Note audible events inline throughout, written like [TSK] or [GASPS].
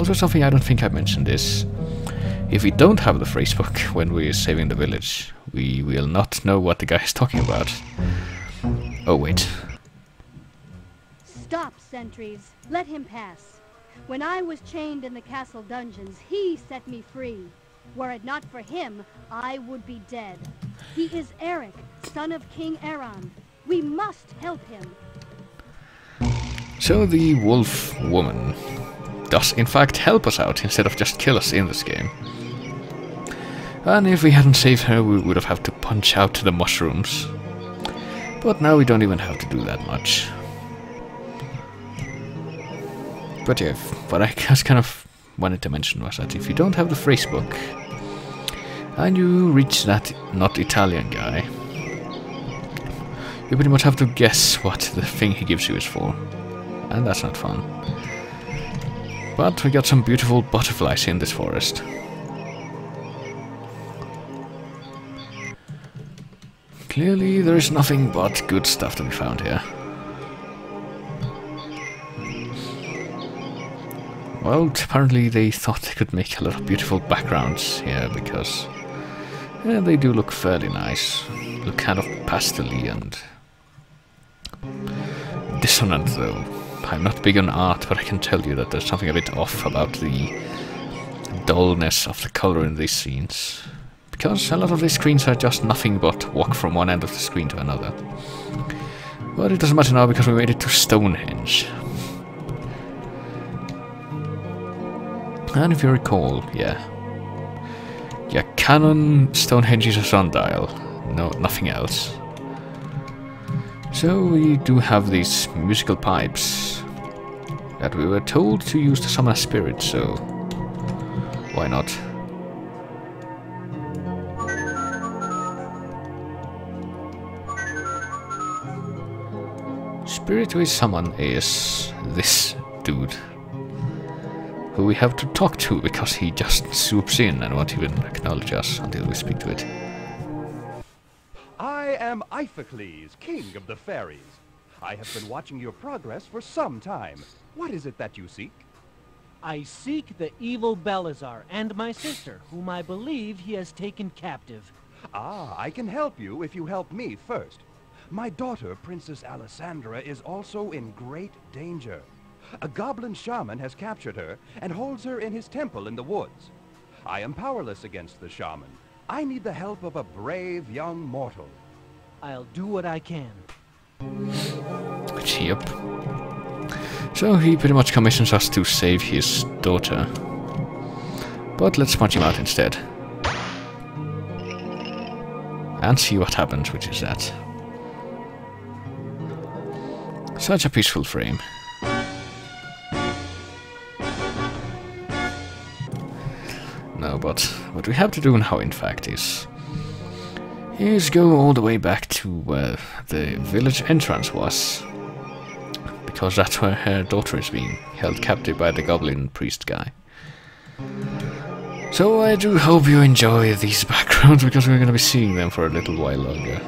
Also something I don't think I mentioned is if we don't have the phrasebook when we're saving the village, we will not know what the guy is talking about. Oh wait. Stop, sentries. Let him pass. When I was chained in the castle dungeons, he set me free. Were it not for him, I would be dead. He is Eric, son of King Aeron. We must help him. So the wolf woman does in fact help us out instead of just kill us in this game. And if we hadn't saved her, we would have had to punch out the mushrooms. But now we don't even have to do that much. But yeah, what I [LAUGHS] just kind of wanted to mention was that if you don't have the phrasebook, and you reach that not Italian guy, you pretty much have to guess what the thing he gives you is for. And that's not fun. But we got some beautiful butterflies in this forest. Clearly there is nothing but good stuff to be found here. Well, apparently they thought they could make a lot of beautiful backgrounds here because yeah, they do look fairly nice. Look kind of pastely and dissonant though. I'm not big on art, but I can tell you that there's something a bit off about the dullness of the color in these scenes. Because a lot of these screens are just nothing but walk from one end of the screen to another. But it doesn't matter now because we made it to Stonehenge. And if you recall, yeah. Yeah, canon Stonehenge is a sundial. No, nothing else. So we do have these musical pipes that we were told to use to summon a spirit, so why not? Spirit we summon is this dude who we have to talk to because he just swoops in and won't even acknowledge us until we speak to it. I am Iphicles, king of the fairies. I have been watching your progress for some time. What is it that you seek? I seek the evil Belazar and my sister, whom I believe he has taken captive. Ah, I can help you if you help me first. My daughter, Princess Alessandra, is also in great danger. A goblin shaman has captured her and holds her in his temple in the woods. I am powerless against the shaman. I need the help of a brave young mortal. I'll do what I can. Yep. So he pretty much commissions us to save his daughter. But let's punch him out instead. And see what happens, which is that. Such a peaceful frame. No, but what we have to do now, in fact, is is go all the way back to where the village entrance was. Because that's where her daughter is being held captive by the goblin priest guy. So I do hope you enjoy these [LAUGHS] backgrounds because we're going to be seeing them for a little while longer.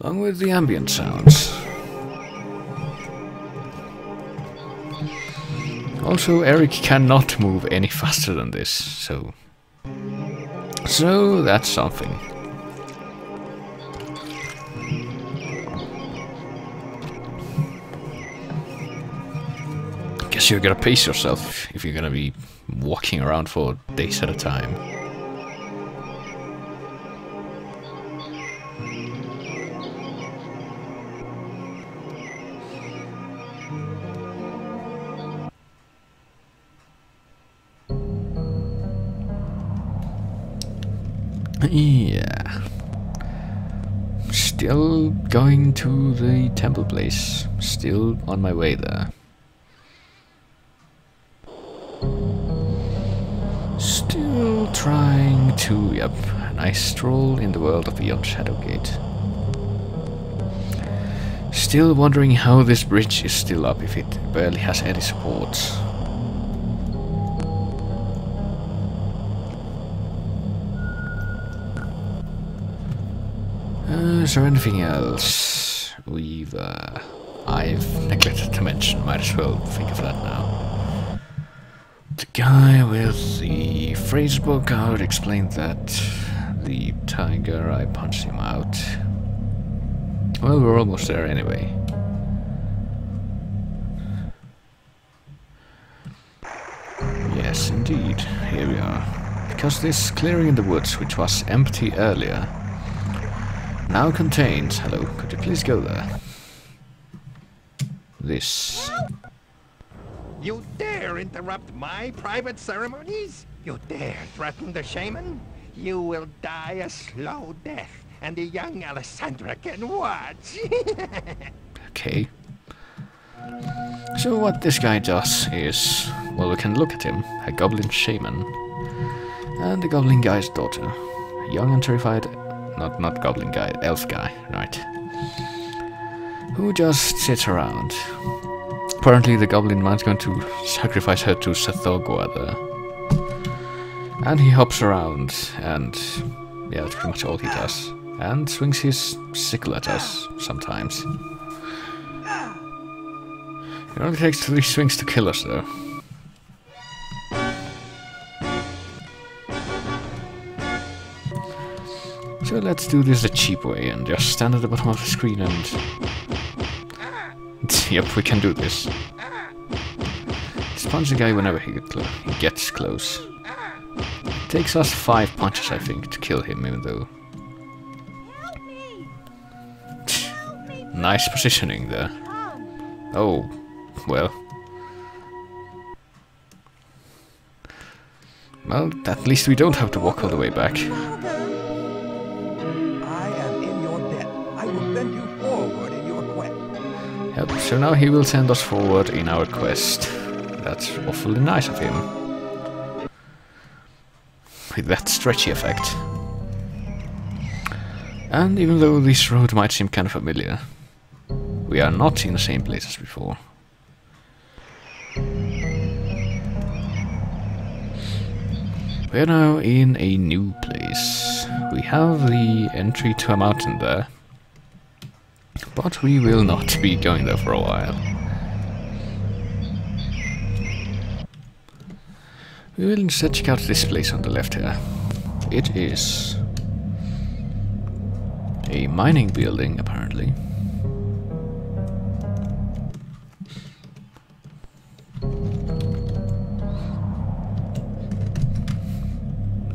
Along with the ambient sounds. Also, Eric cannot move any [LAUGHS] faster than this, so... So, that's something. Guess you're gonna pace yourself if you're gonna be walking around for days at a time. Yeah. Still going to the temple place. Still on my way there. Still trying to, yep, a nice stroll in the world of Beyond Shadowgate. Still wondering how this bridge is still up if it barely has any supports. Is there anything else? We've, uh... I've neglected to mention, might as well think of that now. The guy with the phrase book out explained that the tiger, I punched him out. Well, we're almost there anyway. Yes, indeed. Here we are. Because this clearing in the woods, which was empty earlier, now contains... Hello, could you please go there? This. You dare interrupt my private ceremonies? You dare threaten the shaman? You will die a slow death, and the young Alessandra can watch. [LAUGHS] Okay. So what this guy does is, well, we can look at him, a goblin shaman, and the goblin guy's daughter, young and terrified, not not goblin guy, elf guy, right? Who just sits around. Apparently, the goblin man's going to sacrifice her to Sathogwa there, and he hops around, and yeah, that's pretty much all he does, and swings his sickle at us sometimes. It only takes three swings to kill us, though. So let's do this the cheap way and just stand at the bottom of the screen and... [LAUGHS] yep, we can do this. Just punch the guy whenever he, get he gets close. It takes us five punches, I think, to kill him, even though... nice positioning there. Oh, well. Well, at least we don't have to walk all the way back. Yep, so now he will send us forward in our quest. That's awfully nice of him. With that stretchy effect. And even though this road might seem kind of familiar, we are not in the same place as before. We are now in a new place. We have the entry to a mountain there. But we will not be going there for a while. We will instead check out this place on the left here. It is a mining building, apparently.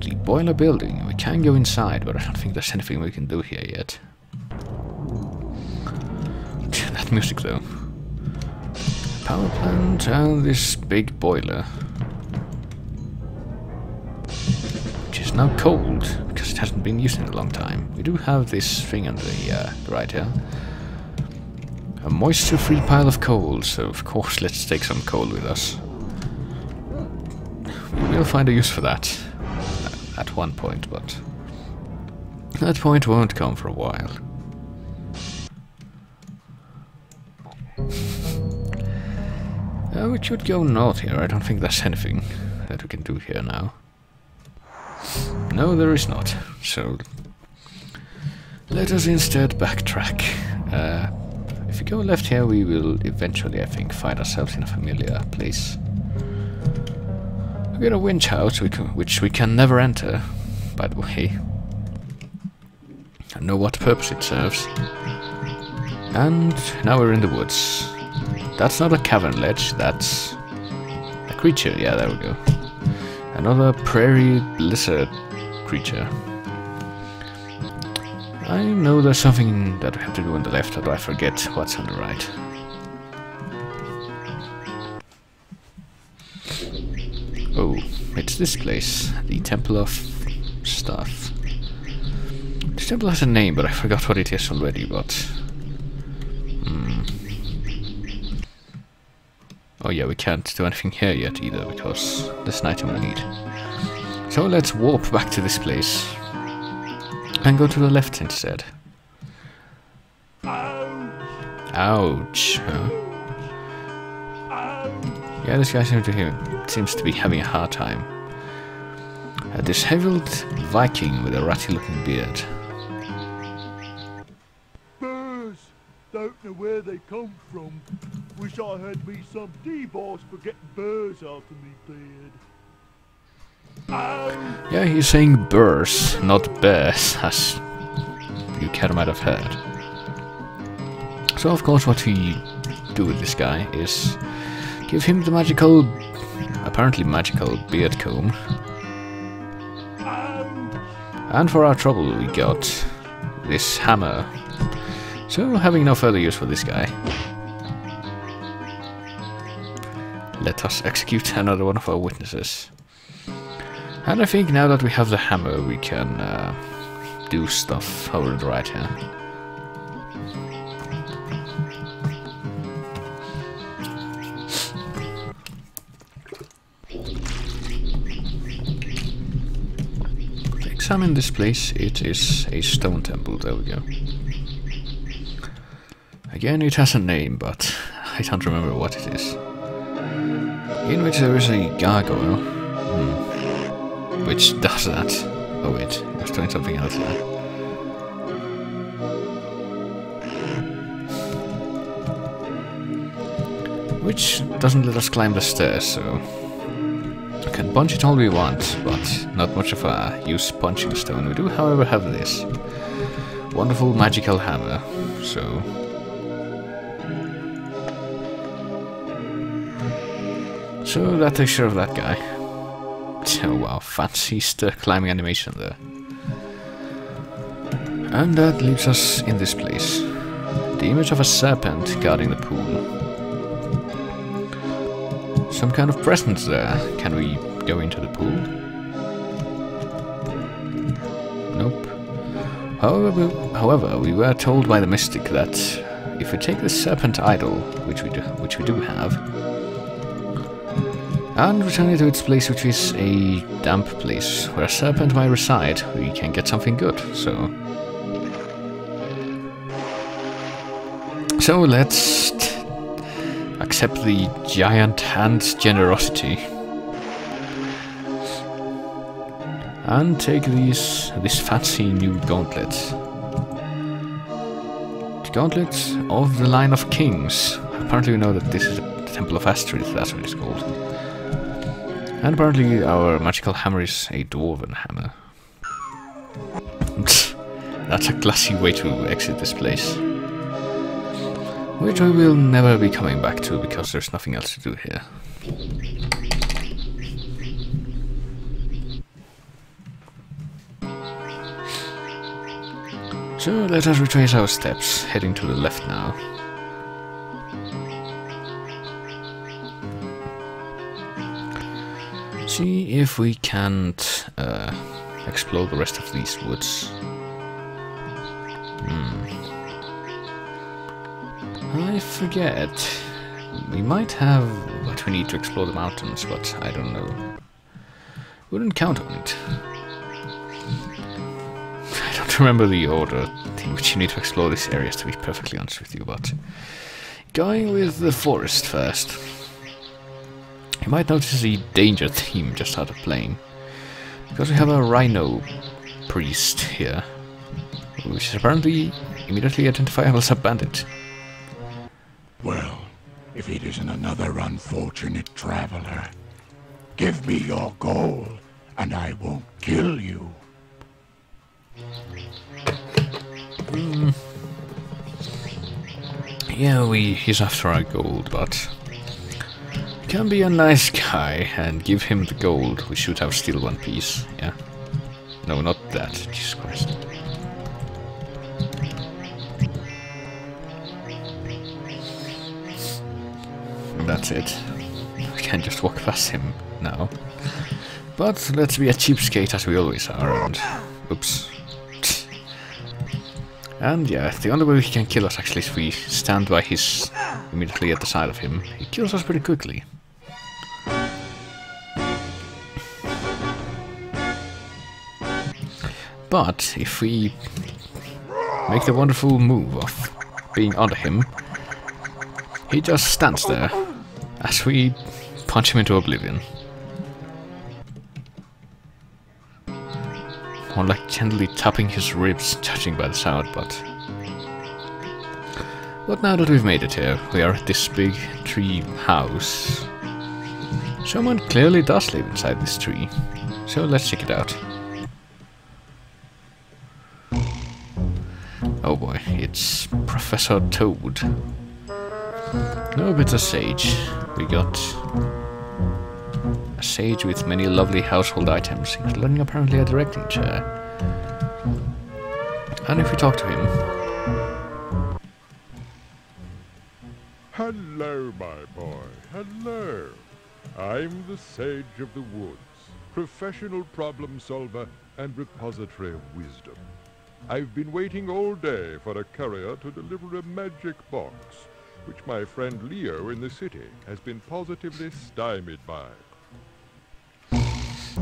The boiler building. We can go inside, but I don't think there's anything we can do here yet. Music though. Power plant and this big boiler. Which is now cold, because it hasn't been used in a long time. We do have this thing on the uh, right here. A moisture-free pile of coal, so of course let's take some coal with us. We will find a use for that uh, at one point, but that point won't come for a while. We should go north here. I don't think there's anything that we can do here now. No, there is not. So let us instead backtrack. Uh, if we go left here, we will eventually, I think, find ourselves in a familiar place. We got a winch house, we can, which we can never enter, by the way. I know what purpose it serves. And now we're in the woods. That's not a cavern ledge, that's a creature. Yeah, there we go. Another prairie lizard creature. I know there's something that we have to do on the left, although I forget what's on the right. Oh, it's this place, the Temple of Stuff. The temple has a name, but I forgot what it is already, but... Hmm. Oh yeah, we can't do anything here yet either, because there's an item we need. So let's warp back to this place. And go to the left instead. Ouch. Huh? Yeah, this guy seems to, have, seems to be having a hard time. Uh, a disheveled Viking with a ratty looking beard. Don't know where they come from. Wish I had me some D-boss for getting burrs out of me. Oh, Yeah, he's saying burrs, not bears, as you can might have heard. So of course what we do with this guy is give him the magical, apparently magical beard comb. And for our trouble we got this hammer. So having no further use for this guy. Let us execute another one of our witnesses. And I think now that we have the hammer, we can uh, do stuff over the right. To examine this place, it is a stone temple, there we go. Again, it has a name, but I don't remember what it is. In which there is a gargoyle. Hmm which does that. Oh wait, I was doing something else there. Which doesn't let us climb the stairs, so... We can punch it all we want, but not much of a use punching stone. We do, however, have this. Wonderful magical hammer, so... So that takes care of that guy. [LAUGHS] Oh wow, fancy stir climbing animation there. And that leaves us in this place. The image of a serpent guarding the pool. Some kind of presence there. Can we go into the pool? Nope. However, we, however, we were told by the mystic that if we take the serpent idol, which we do, which we do have, and return it to its place, which is a damp place where a serpent might reside, we can get something good. So, so let's accept the giant hand's generosity and take these this fancy new gauntlet. The gauntlet of the line of kings. Apparently, we know that this is the Temple of Asterith. That's what it's called. And apparently our magical hammer is a dwarven hammer. [LAUGHS] That's a classy way to exit this place. Which we will never be coming back to because there's nothing else to do here. So let us retrace our steps, heading to the left now. See if we can't uh, explore the rest of these woods. Hmm. I forget. We might have what we need to explore the mountains, but I don't know. Wouldn't count on it. I don't remember the order in which you need to explore these areas, to be perfectly honest with you, but... Going with the forest first. You might notice the danger theme just started playing. Because we have a rhino priest here, which is apparently immediately identifiable as a bandit. Well, if it isn't another unfortunate traveler, give me your goal, and I won't kill you. Hmm. Yeah, we he's after our gold, but can be a nice guy and give him the gold. We should have still one piece, yeah. No, not that. Jesus Christ. That's it. We can just walk past him now. But let's be a cheapskate as we always are, and... Oops. And yeah, the only way he can kill us actually is if we stand by his... immediately at the side of him. He kills us pretty quickly. But if we make the wonderful move of being under him, he just stands there as we punch him into oblivion. More like gently tapping his ribs, judging by the sound, but... But now that we've made it here, we are at this big tree house. Someone clearly does live inside this tree. So let's check it out. Professor Toad. No better sage. We got a sage with many lovely household items, including apparently a directing chair. And if we talk to him, Hello, my boy. Hello. I'm the Sage of the Woods, professional problem solver and repository of wisdom. I've been waiting all day for a courier to deliver a magic box, which my friend Leo in the city has been positively stymied by.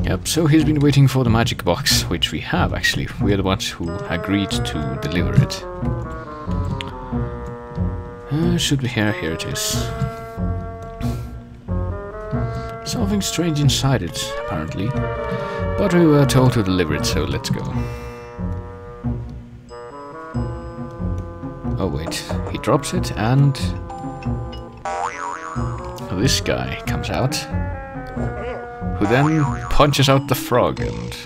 Yep, so he's been waiting for the magic box, which we have actually. We are the ones who agreed to deliver it. Uh, should be here, here it is. Something strange inside it, apparently. But we were told to deliver it, so let's go. Oh wait, he drops it and... This guy comes out who then punches out the frog and...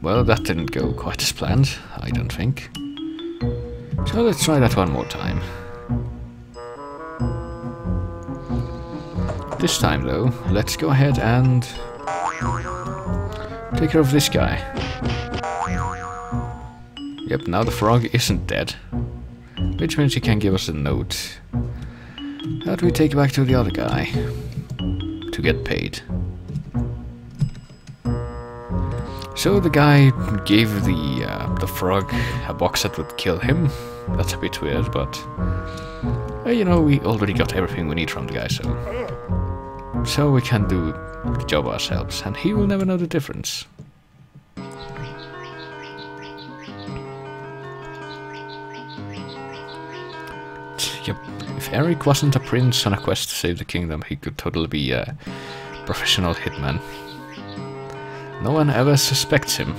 Well, that didn't go quite as planned, I don't think. So let's try that one more time. This time though, let's go ahead and... Take care of this guy. Yep, now the frog isn't dead. Which means he can give us a note. How do we take it back to the other guy. To get paid. So the guy gave the uh, the frog a box that would kill him. That's a bit weird, but uh, you know we already got everything we need from the guy, so so we can do the job ourselves, and he will never know the difference. Yep, if Eric wasn't a prince on a quest to save the kingdom, he could totally be a professional hitman. No one ever suspects him.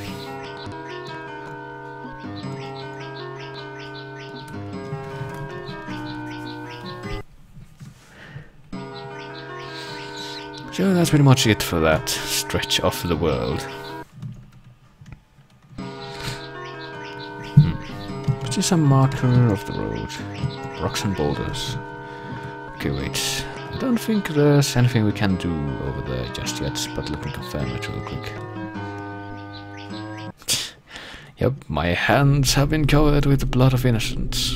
So that's pretty much it for that stretch of the world. Hmm. Which is a marker of the road. Rocks and boulders. Okay, wait. I don't think there's anything we can do over there just yet, but let me confirm it real quick. Yep, my hands have been covered with the blood of innocents.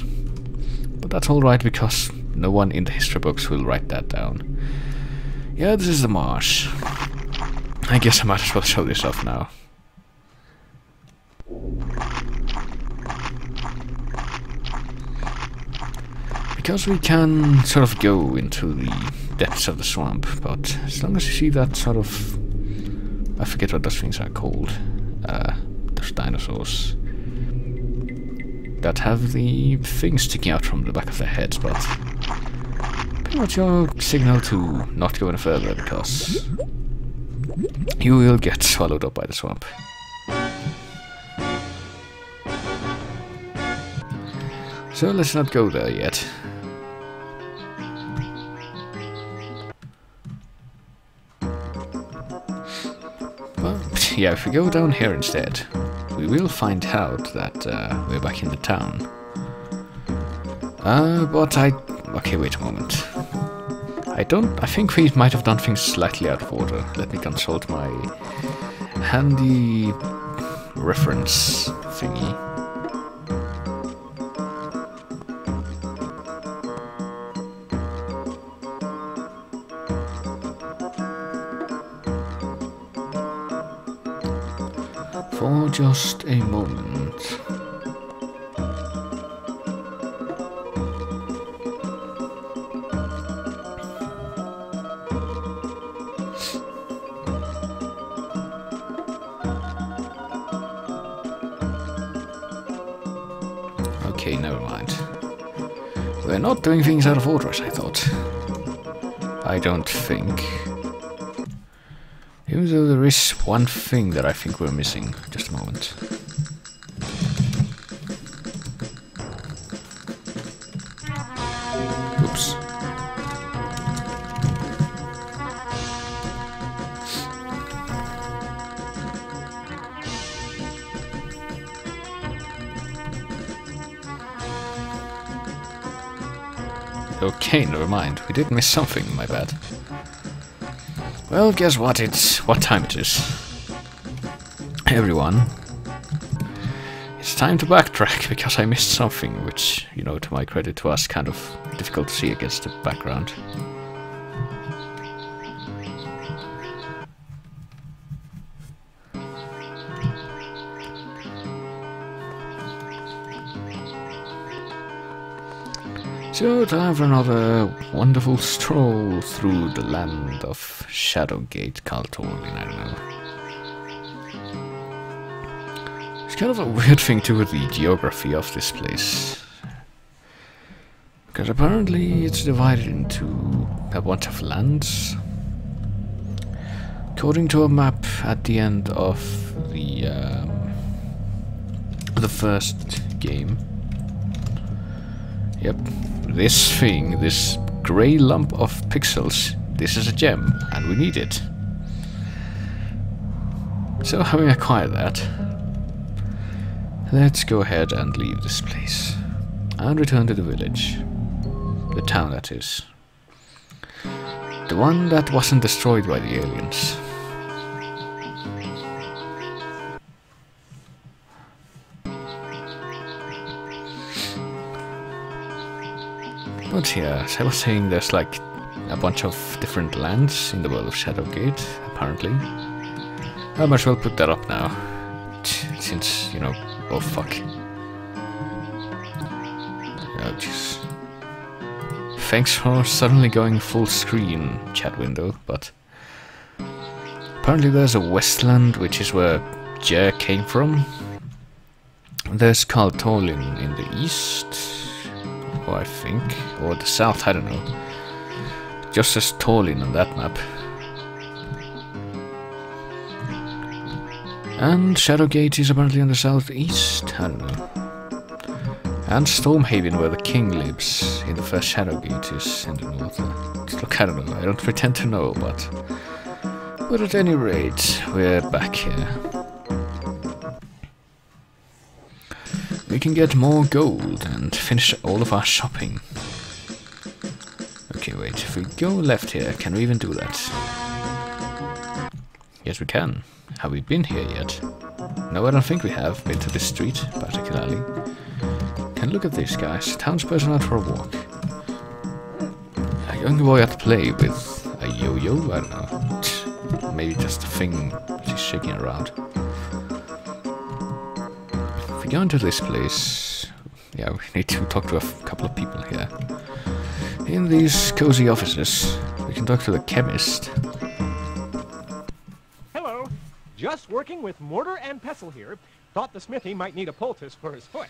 But that's alright because no one in the history books will write that down. Yeah, this is the marsh. I guess I might as well show this off now. Because we can sort of go into the depths of the swamp, but as long as you see that sort of... I forget what those things are called. Uh, those dinosaurs. That have the things sticking out from the back of their heads, but... Pretty much your signal to not go any further, because... You will get [LAUGHS] swallowed up by the swamp. So let's not go there yet. Yeah, if we go down here instead, we will find out that uh, we're back in the town. Uh, but I... Okay, wait a moment. I don't... I think we might have done things slightly out of order. Let me consult my handy reference thingy. Just a moment. Okay, never mind. We're not doing things out of order as I thought. I don't think. Even though there is one thing that I think we're missing. Just a moment. Oops. Okay, never mind. We did miss something, my bad. Well, guess what? It's what time it is. Everyone. It's time to backtrack [LAUGHS] because I missed something, which, you know, to my credit was kind of difficult to see against the background. So time for another wonderful stroll through the land of Shadowgate, Kaltorlin, I don't know. It's kind of a [LAUGHS] weird thing too with the geography of this place. Because apparently it's divided into a bunch of lands. According to a map at the end of the um, the first game. Yep, this thing, this grey lump of pixels, this is a gem, and we need it. So having acquired that, let's go ahead and leave this place. And return to the village. The town, that is. The one that wasn't destroyed by the aliens. But yeah, as I was saying, there's like a bunch of different lands in the world of Shadowgate, apparently. I might as well put that up now. Since, you know, oh fuck. Oh jeez. Thanks for suddenly going full screen, chat window, but... Apparently there's a Westland, which is where Jer came from. There's Kaltolin in the east, or I think. Or the south, I don't know. Just as Tallinn on that map. And Shadowgate is apparently on the southeast, know. And Stormhaven, where the king lives in the first Shadowgate, is in the north. Look, I don't know, I don't pretend to know, but... But at any rate, we're back here. we can get more gold and finish all of our shopping. If we go left here, can we even do that? Yes, we can. Have we been here yet? No, I don't think we have been to this street, particularly. Can look at this, guys. Townsperson out for a walk. A young boy at play with a yo-yo? I don't know. Maybe just a thing she's shaking around If we go into this place, yeah, we need to talk to a couple of people here. In these cozy offices, we can talk to the chemist. Hello. Just working with mortar and pestle here. Thought the smithy might need a poultice for his foot.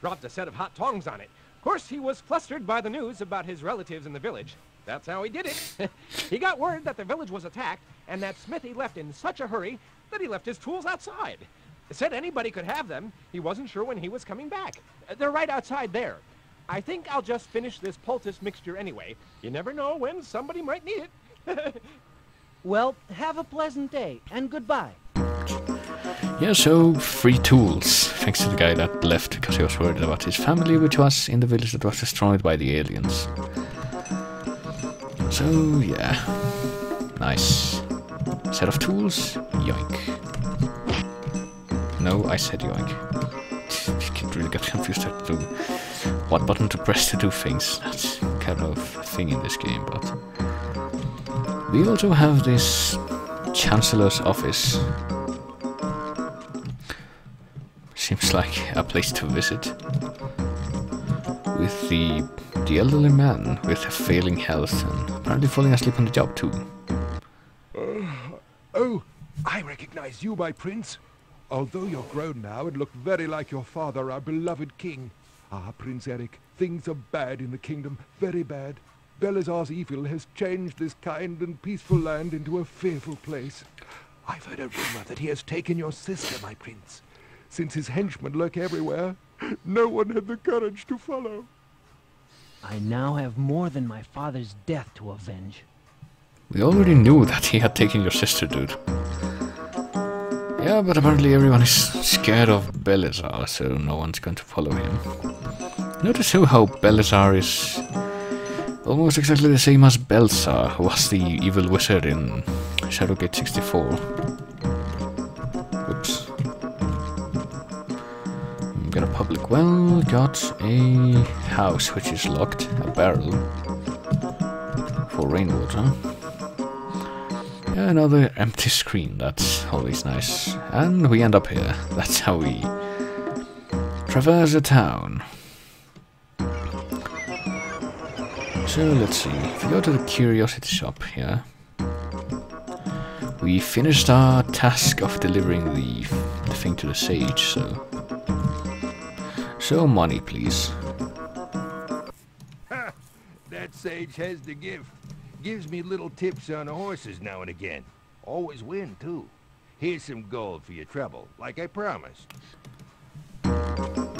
Dropped a set of hot tongs on it. Of course, he was flustered by the news about his relatives in the village. That's how he did it. [LAUGHS] he got word that the village was attacked, and that Smithy left in such a hurry that he left his tools outside. Said anybody could have them. He wasn't sure when he was coming back. They're right outside there. I think I'll just finish this poultice mixture anyway. You never know when somebody might need it. [LAUGHS] well, have a pleasant day, and goodbye. Yeah, so free tools, thanks to the guy that left because he was worried about his family, which was in the village that was destroyed by the aliens. So, yeah. Nice. Set of tools, yoink. No, I said yoink. [LAUGHS] I really got confused as to what button to press to do things. That's kind of thing in this game, but... We also have this Chancellor's office. Seems like a place to visit. With the, the elderly man with a failing health and apparently falling asleep on the job too. Uh, oh, I recognize you, my prince. Although you're grown now and look very like your father, our beloved king. Ah, Prince Eric, things are bad in the kingdom, very bad. Belazar's evil has changed this kind and peaceful land into a fearful place. I've heard a rumor that he has taken your sister, my prince. Since his henchmen lurk everywhere, no one had the courage to follow. I now have more than my father's death to avenge. We already knew that he had taken your sister, dude. Yeah, but apparently everyone is scared of Belazar, so no one's going to follow him. Notice how Belazar is Almost exactly the same as Belsa, who was the evil wizard in Shadowgate 64. Oops. Got a public well, got a house which is locked, a barrel for rainwater. Another empty screen, that's always nice. And we end up here. That's how we traverse the town. So let's see, if we go to the curiosity shop here, we finished our task of delivering the, the thing to the sage, so... So money, please. That sage has the gift. Gives me little tips on horses now and again. Always win, too. Here's some gold for your trouble, like I promised.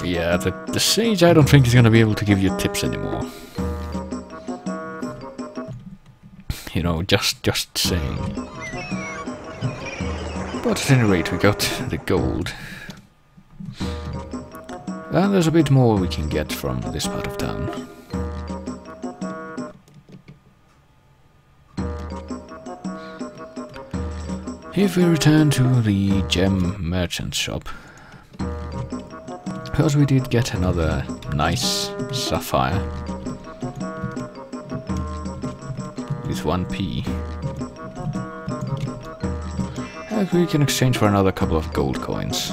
Yeah, the, the sage I don't think is gonna be able to give you tips anymore. You know, just just saying. But at any rate, we got the gold. And there's a bit more we can get from this part of town. If we return to the gem merchant shop, because we did get another nice sapphire with 1p. And uh, we can exchange for another couple of gold coins.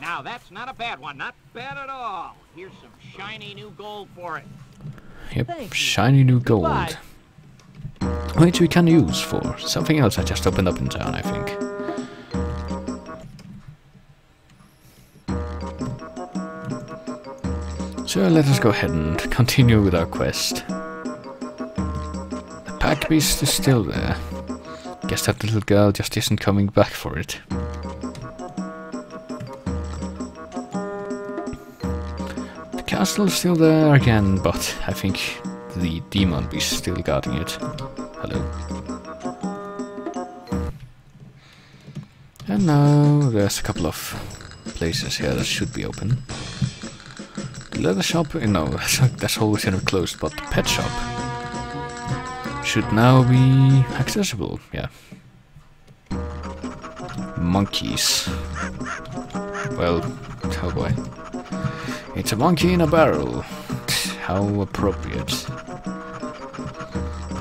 Now that's not a bad one, not bad at all. Here's some shiny new gold for it. Yep, shiny new gold. Which we can use for something else I just opened up in town, I think. So let us go ahead and continue with our quest. The pack beast is still there. Guess that little girl just isn't coming back for it. The castle still there again, but I think the demon is still guarding it. Hello. And now there's a couple of places here that should be open. The leather shop, eh, no, [LAUGHS] that's always kind of closed, but the pet shop should now be accessible, yeah. Monkeys. Well, oh. It's a monkey in a barrel. How appropriate.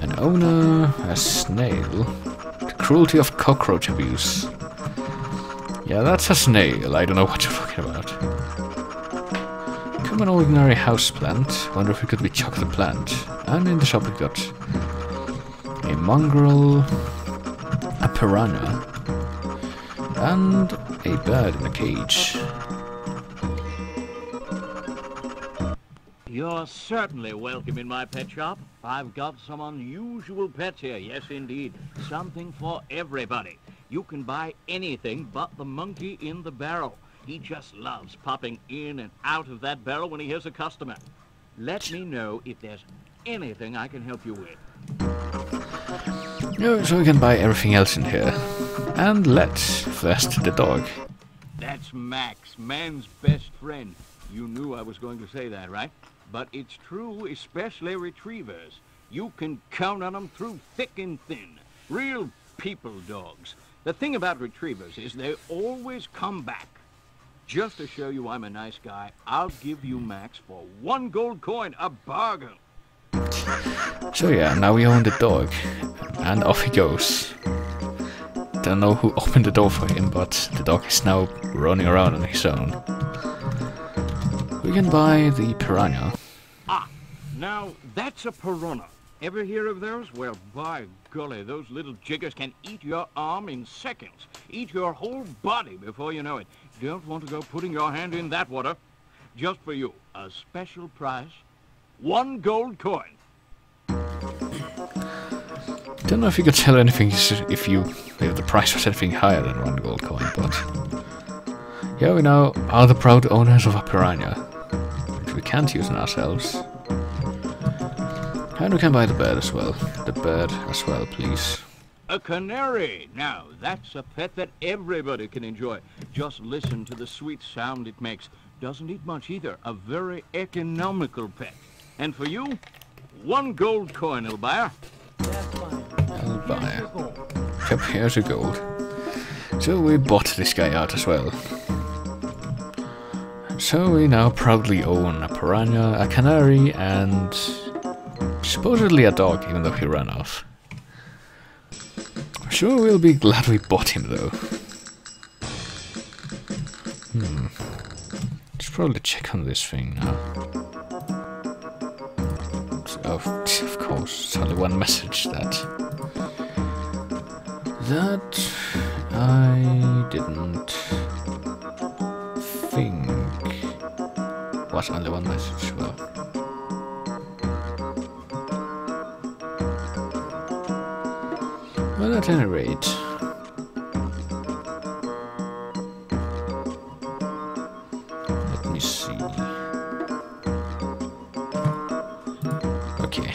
An owner, a snail. The cruelty of cockroach abuse. Yeah, that's a snail. I don't know what you're talking about. Common ordinary house plant. Wonder if it could be chocolate plant. And in the shop we got a mongrel, a piranha, and a bird in a cage. You're certainly welcome in my pet shop. I've got some unusual pets here, yes indeed. Something for everybody. You can buy anything but the monkey in the barrel. He just loves popping in and out of that barrel when he hears a customer. Let me know if there's anything I can help you with. No, so we can buy everything else in here. And let's first the dog. That's Max, man's best friend. You knew I was going to say that, right? But it's true, especially retrievers. You can count on them through thick and thin. Real people dogs. The thing about retrievers is they always come back. Just to show you I'm a nice guy, I'll give you Max for one gold coin, a bargain. So yeah, now we own the dog. And off he goes. Don't know who opened the door for him, but the dog is now running around on his own. We can buy the piranha. Now that's a piranha. Ever hear of those? Well, by golly, those little jiggers can eat your arm in seconds. Eat your whole body before you know it. Don't want to go putting your hand in that water. Just for you, a special price. One gold coin. Don't know if you could sell anything if you if the price was anything higher than one gold coin, but yeah, we now are the proud owners of a piranha, which we can't use on ourselves. And we can buy the bird as well. The bird as well, please. A canary. Now, that's a pet that everybody can enjoy. Just listen to the sweet sound it makes. Doesn't eat much either. A very economical pet. And for you, one gold coin, will buy her. I'll buy Here's it. your gold. Yep, here's a gold. So we bought this guy out as well. So we now proudly own a piranha, a canary, and supposedly a dog, even though he ran off. I'm sure we'll be glad we bought him though. Hmm. Should probably check on this thing now. Of, [LAUGHS] of course, it's only one message that that I didn't think was only one message. Well, at any rate, let me see. Okay.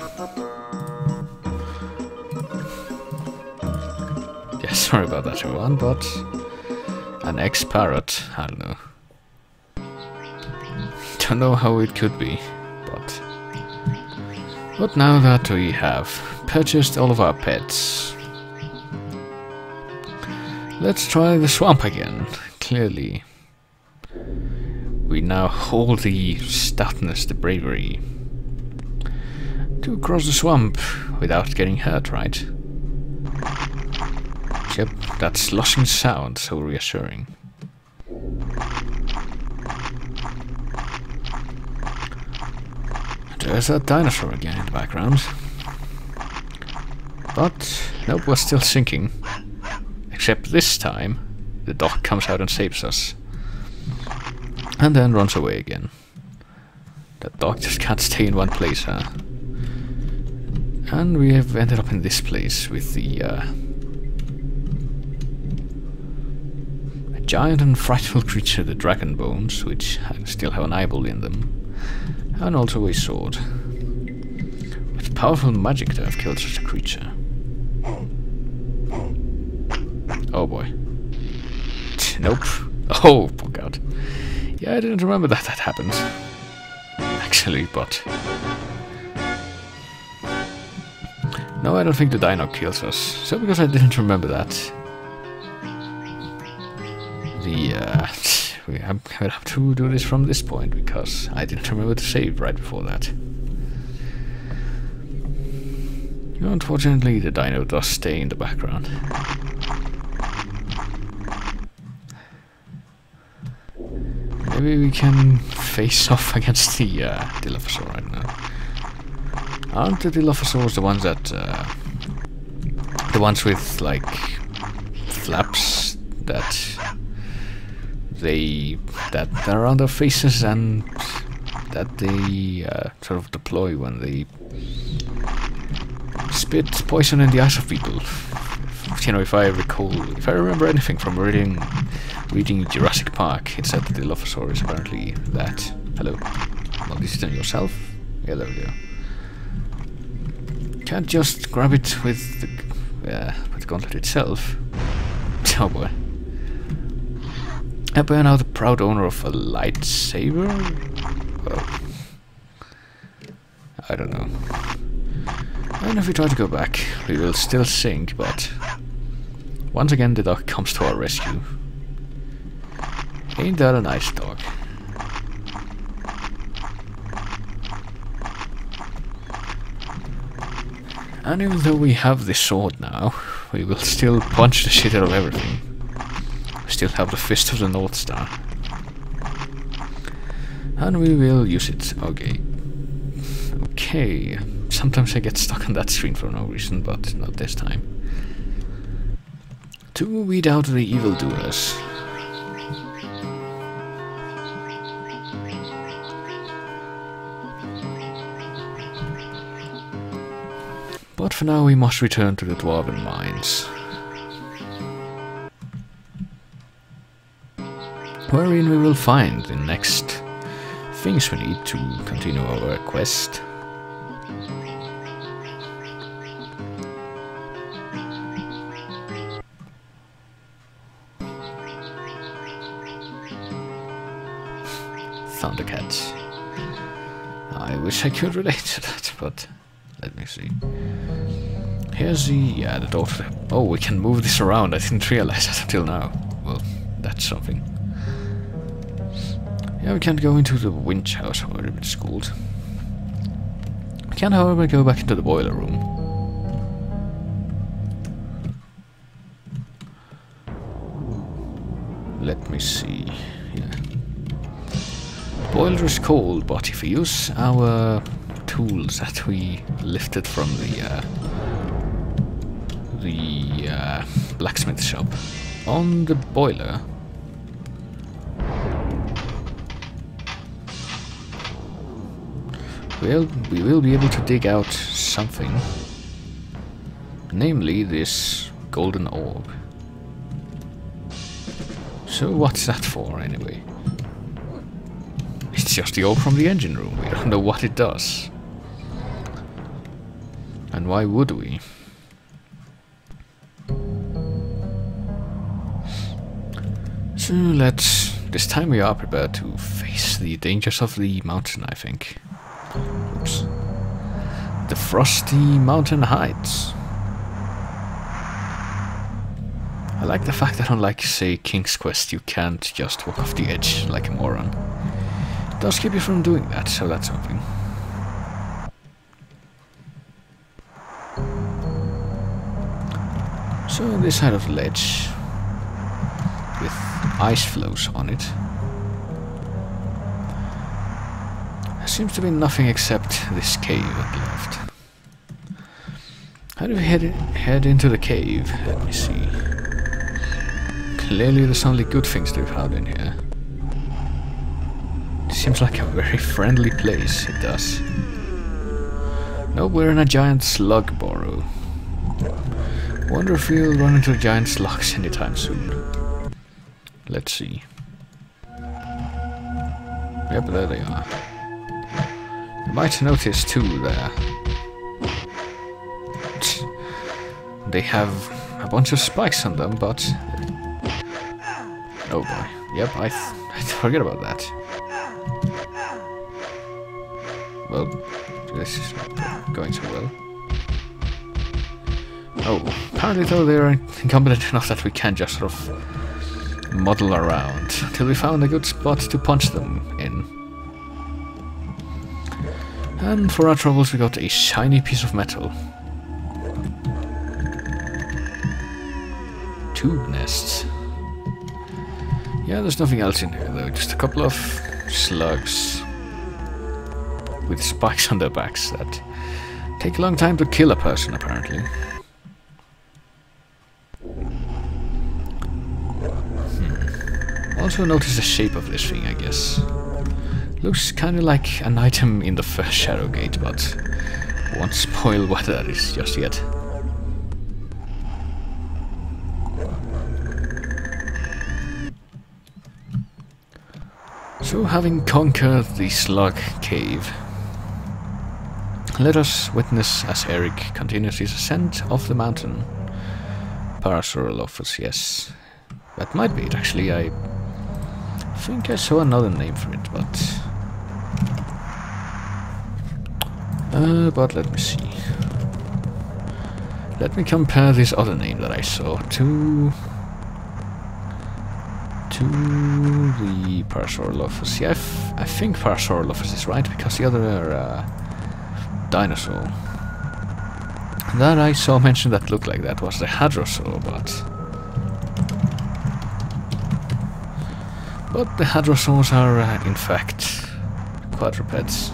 Yeah, [LAUGHS] sorry about that, everyone, but an ex-parrot, I don't know. Don't know how it could be, but... But now that we have purchased all of our pets, let's try the swamp again. Clearly, we now hold the stoutness, the bravery to cross the swamp without getting hurt, right? Yep, that sloshing sound, so reassuring. There's that dinosaur again in the background. But, nope, we're still sinking. Except this time, the dog comes out and saves us. And then runs away again. That dog just can't stay in one place, huh? And we have ended up in this place with the, uh, a giant and frightful creature, the dragon bones, which still have an eyeball in them, and also a sword. With powerful magic to have killed such a creature. Oh boy. Nope. [LAUGHS] Oh, oh god. Yeah, I didn't remember that that happened. Actually, but... No, I don't think the dino kills us. So because I didn't remember that. The, uh... We have to do this from this point, because I didn't remember to save right before that. Unfortunately, the dino does stay in the background. Maybe we can face [LAUGHS] off against the uh, Dilophosaur right now. Aren't the Dilophosaurs the ones that... Uh, the ones with, like, flaps that they... that are on their faces and that they uh, sort of deploy when they spit poison in the eyes of people. You know, if I recall, if I remember anything from reading reading Jurassic Park, it said that the Dilophosaur is apparently that. Hello. Well, this is yourself. Yeah, there we go. Can't just grab it with the, uh, with the gauntlet itself. [LAUGHS] Oh boy. I now the proud owner of a lightsaber? Well, I don't know. And if we try to go back, we will still sink, but once again the dog comes to our rescue. Ain't that a nice dog? And even though we have this sword now, we will still punch the shit out of everything. We still have the Fist of the North Star. And we will use it. Okay. Okay. Sometimes I get stuck on that screen for no reason, but not this time. To weed out the evildoers. for now we must return to the Dwarven Mines. Wherein we will find the next things we need to continue our quest. [LAUGHS] Thundercats. I wish I could relate to that, but let me see. Here's the, yeah, the door. Oh, we can move this around. I didn't realize that until now. Well, that's something. Yeah, we can't go into the winch house, however it's called. We can, however, go back into the boiler room. Let me see. Yeah. The boiler is cold, but if we use our tools that we lifted from the uh, blacksmith shop on the boiler. Well, we will be able to dig out something. Namely, this golden orb. So what's that for, anyway? It's just the orb from the engine room. We don't know what it does. And why would we? So let's... This time we are prepared to face the dangers of the mountain, I think. Oops. The frosty mountain heights. I like the fact that unlike, say, King's Quest, you can't just walk off the edge like a moron. It does keep you from doing that, so that's something. So this side of the ledge, with ice flows on it, there seems to be nothing except this cave left. How do we head, head into the cave? Let me see. Clearly there's only good things to be found in here. Seems like a very friendly place, it does. No, we're in a giant slug burrow. Wonder if we'll run into giant slugs anytime soon. Let's see. Yep, there they are. You might notice too there. They have a bunch of spikes on them, but... Oh boy. Yep, I, I forget about that. Well, this is not going so well. Oh, apparently though they're incompetent enough that we can just sort of muddle around till we found a good spot to punch them in. And for our troubles we got a shiny piece of metal. Tube nests. Yeah, there's nothing else in here though, just a couple of slugs with spikes [LAUGHS] on their backs that take a long time to kill a person apparently. Also notice the shape of this thing, I guess. Looks kinda like an item in the first Shadowgate, but won't spoil [LAUGHS] what that is just yet. So having conquered the slug cave, let us witness as Eric continues his ascent of the mountain. Parasaurolophus, yes. That might be it actually, I think I saw another name for it, but... Uh, but let me see. Let me compare this other name that I saw to... to the Parasaurolophus. Yeah, I, think Parasaurolophus is right, because the other uh, dinosaur that I saw mentioned that looked like that was the Hadrosaur, but... But the Hadrosaurs are, uh, in fact, quadrupeds.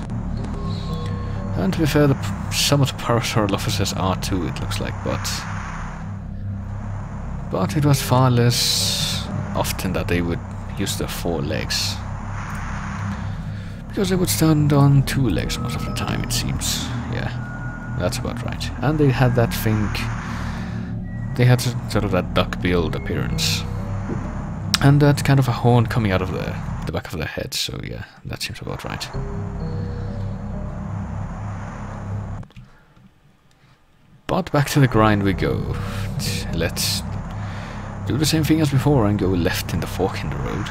And to be fair, the, some of the Parasaurolophuses are too, it looks like, but... But it was far less often that they would use their four legs. Because they would stand on two legs most of the time, it seems. Yeah, that's about right. And they had that thing... They had sort of that duck-billed appearance. And that's kind of a horn coming out of the, the back of their head, so yeah, that seems about right. But back to the grind we go. Let's do the same thing as before and go left in the fork in the road.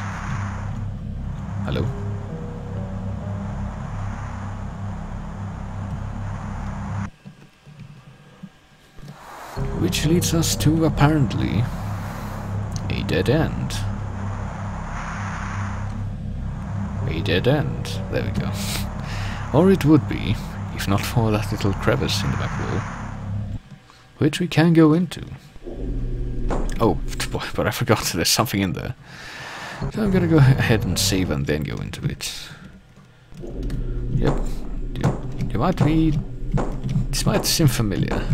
Hello? Which leads us to, apparently, a dead end. Dead end. There we go. or it would be, if not for that little crevice in the back wall. Which we can go into. Oh, [LAUGHS] boy, but I forgot [LAUGHS] there's something in there. So I'm gonna go ahead and save and then go into it. Yep. You, you might be... This might seem familiar.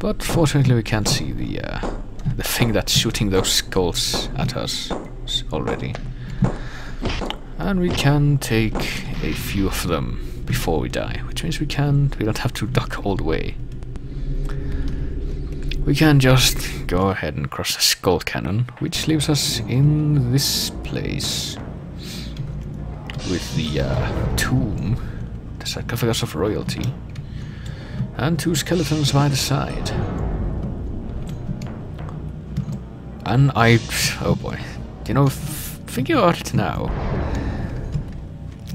But fortunately we can't see the uh, the thing that's shooting those skulls at us already. And we can take a few of them before we die, which means we can we don't have to duck all the way. We can just go ahead and cross the skull cannon, which leaves us in this place with the uh, tomb, the sarcophagus of royalty, and two skeletons by the side. And I, oh boy, you know, about it now,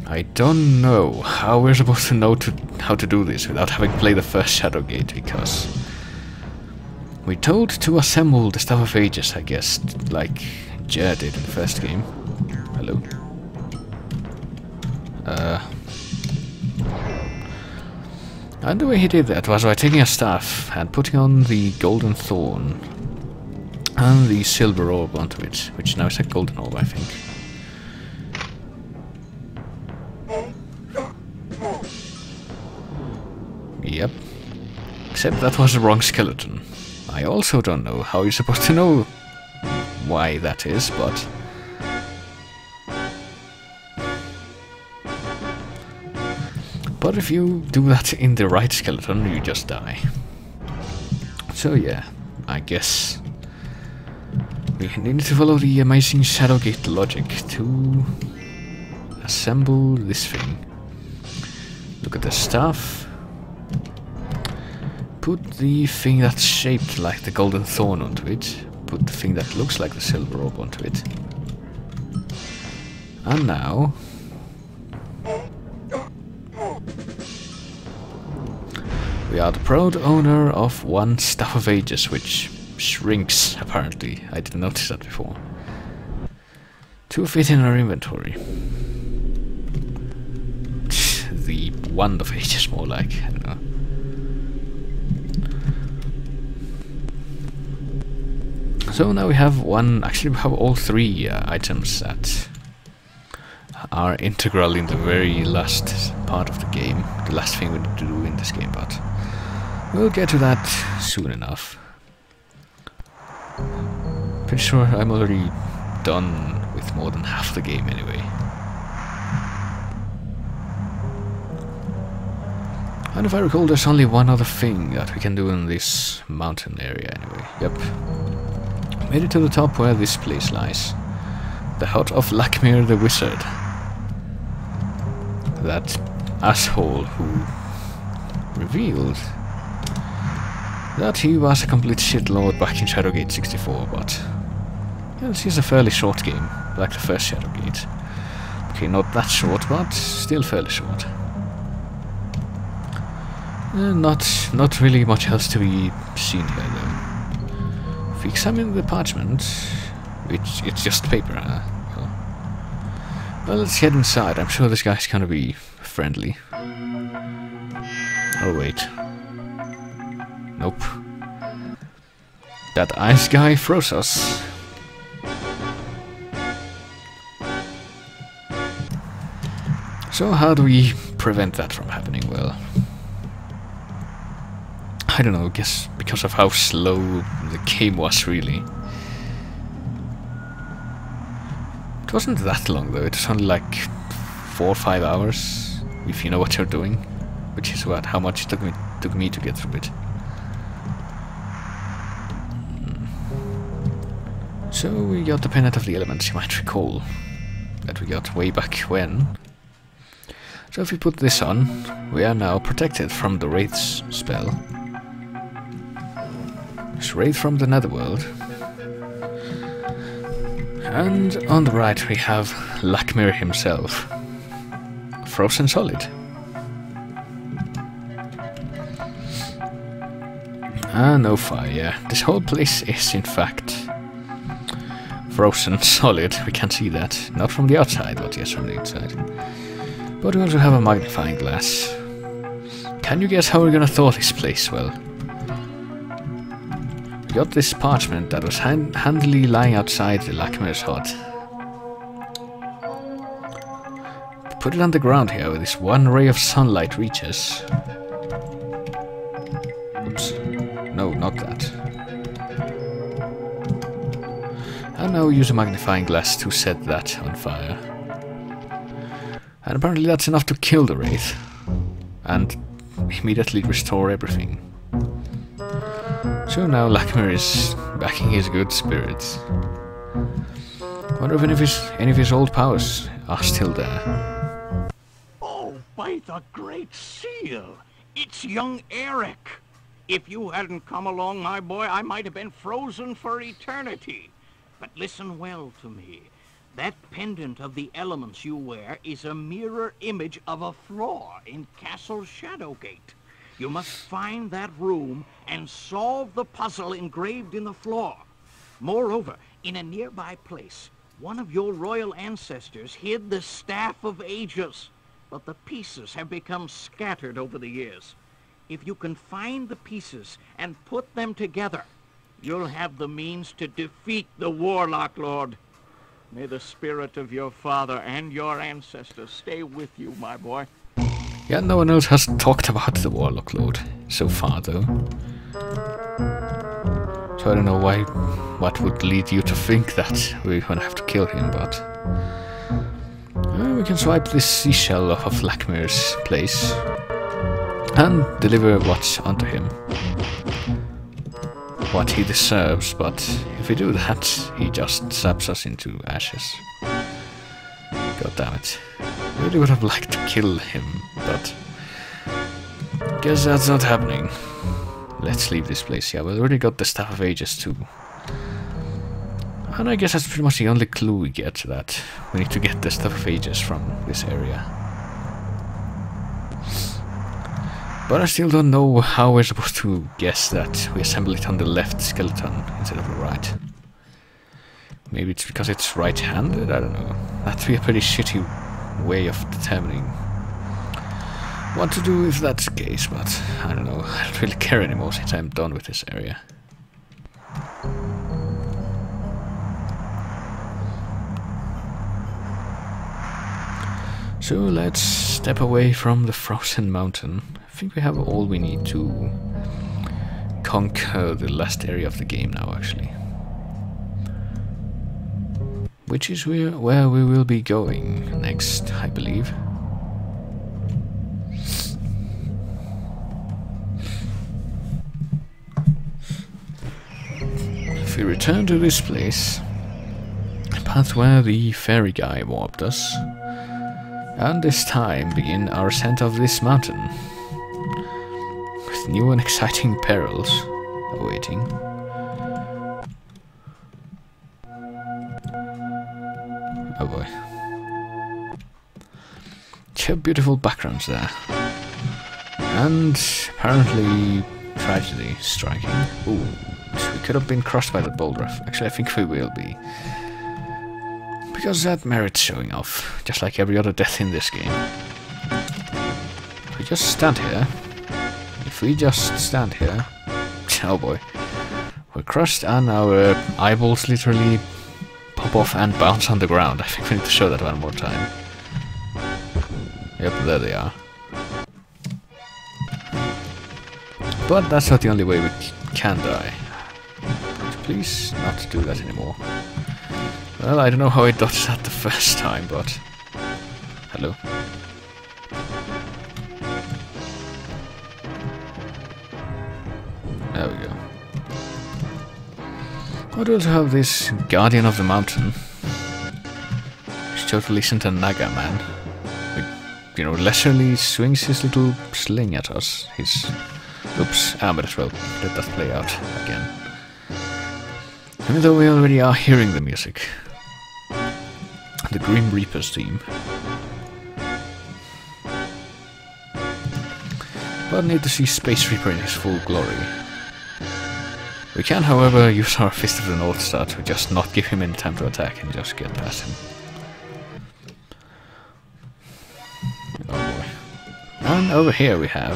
I don't know how we're supposed to know to how to do this without having played the first Shadowgate, because we're told to assemble the Staff of Ages, I guess, like Jer did in the first game. Hello. Uh, and the way he did that was by taking a staff and putting on the golden thorn and the silver orb onto it, which now is a golden orb, I think. Yep. Except that was the wrong skeleton. I also don't know how you're supposed to know why that is, but... But if you do that in the right skeleton, you just die. So yeah, I guess we need to follow the amazing Shadowgate logic to assemble this thing. Look at the stuff. Put the thing that's shaped like the golden thorn onto it. Put the thing that looks like the silver orb onto it. And now... We are the proud owner of one Staff of Ages, which shrinks, apparently. I didn't notice that before. To fit in our inventory. The Wand of Ages, more like. So now we have one, actually we have all three uh, items that are integral in the very last part of the game. The last thing we need to do in this game, but we'll get to that soon enough. Pretty sure I'm already done with more than half the game anyway. And if I recall, there's only one other thing that we can do in this mountain area anyway. Yep. Made it to the top where this place lies. The hut of Lakmir the Wizard. That asshole who revealed that he was a complete shitlord back in Shadowgate 64, but yeah, this is a fairly short game, like the first Shadowgate. Okay, not that short, but still fairly short. Uh, not, not really much else to be seen here, though. If we examine the parchment, which it's just paper, well, let's head inside. I'm sure this guy's gonna be friendly. Oh, wait. Nope. That ice guy froze us. So how do we prevent that from happening? Well, I don't know, I guess because of how slow the game was really. It wasn't that long though, it was only like four or five hours, if you know what you're doing. Which is what how much it took me took me to get through it. So we got the Pendant of the Elements, you might recall. That we got way back when. So if we put this on, we are now protected from the Wraith's spell. It's Wraith from the Netherworld. And on the right we have Lakmir himself. frozen solid. Ah, no fire. This whole place is, in fact, frozen [LAUGHS] solid. We can see that. Not from the outside, but yes, from the inside. But we also have a magnifying glass. Can you guess how we're gonna thaw this place? Well, we got this parchment that was hand handily lying outside the Lakmir's hut. Put it on the ground here where this one ray of sunlight reaches. Oops. No, not that. Now use a magnifying glass to set that on fire. And apparently that's enough to kill the Wraith. And immediately restore everything. So now Lakmir is backing his good spirits. Wonder if any of his, any of his old powers are still there. Oh, by the Great Seal! It's young Eric! If you hadn't come along, my boy, I might have been frozen for eternity. But listen well to me. That pendant of the elements you wear is a mirror image of a floor in Castle Shadowgate. You must find that room and solve the puzzle engraved in the floor. Moreover, in a nearby place, one of your royal ancestors hid the Staff of Ages, but the pieces have become scattered over the years. If you can find the pieces and put them together, you'll have the means to defeat the Warlock Lord. May the spirit of your father and your ancestors stay with you, my boy. Yeah, no one else has talked about the Warlock Lord so far, though. So I don't know why, what would lead you to think that we're gonna have to kill him, but... Uh, we can swipe this seashell off of Lakmir's place and deliver what's onto him. What he deserves, but if we do that, he just saps us into ashes. God damn it. Really would have liked to kill him, but guess that's not happening. Let's leave this place. Yeah, we've already got the Staff of Ages too. And I guess that's pretty much the only clue we get to that we need to get the Staff of Ages from this area. But I still don't know how we're supposed to guess that we assemble it on the left skeleton instead of the right. Maybe it's because it's right-handed, I don't know. That'd be a pretty shitty way of determining what to do if that's the case, but I don't know. [LAUGHS] I don't really care anymore since I'm done with this area. So let's step away from the frozen mountain. I think we have all we need to conquer the last area of the game now, actually. Which is where, where we will be going next, I believe. If we return to this place, the path where the fairy guy warped us, and this time begin our ascent of this mountain, new and exciting perils awaiting. Oh boy. Two beautiful backgrounds there. And apparently tragedy striking. Ooh, we could have been crushed by that boulder. Actually, I think we will be. Because that merits showing off, just like every other death in this game. We just stand here, if we just stand here, oh boy, we're crushed and our eyeballs literally pop off and bounce on the ground. I think we need to show that one more time. Yep, there they are. But that's not the only way we can die. Please not do that anymore. Well, I don't know how I dodged that the [LAUGHS] first time, but... Hello. I would also have this Guardian of the Mountain. Which totally isn't a Naga man. Like, you know, leisurely swings his little sling at us. His... Oops, I might as well let that play out again. Even though we already are hearing the music. The Grim Reaper's theme. but need to see Space Reaper in his full glory. We can, however, use our Fist of the North Star to just not give him any time to attack and just get past him. Oh boy. And over here we have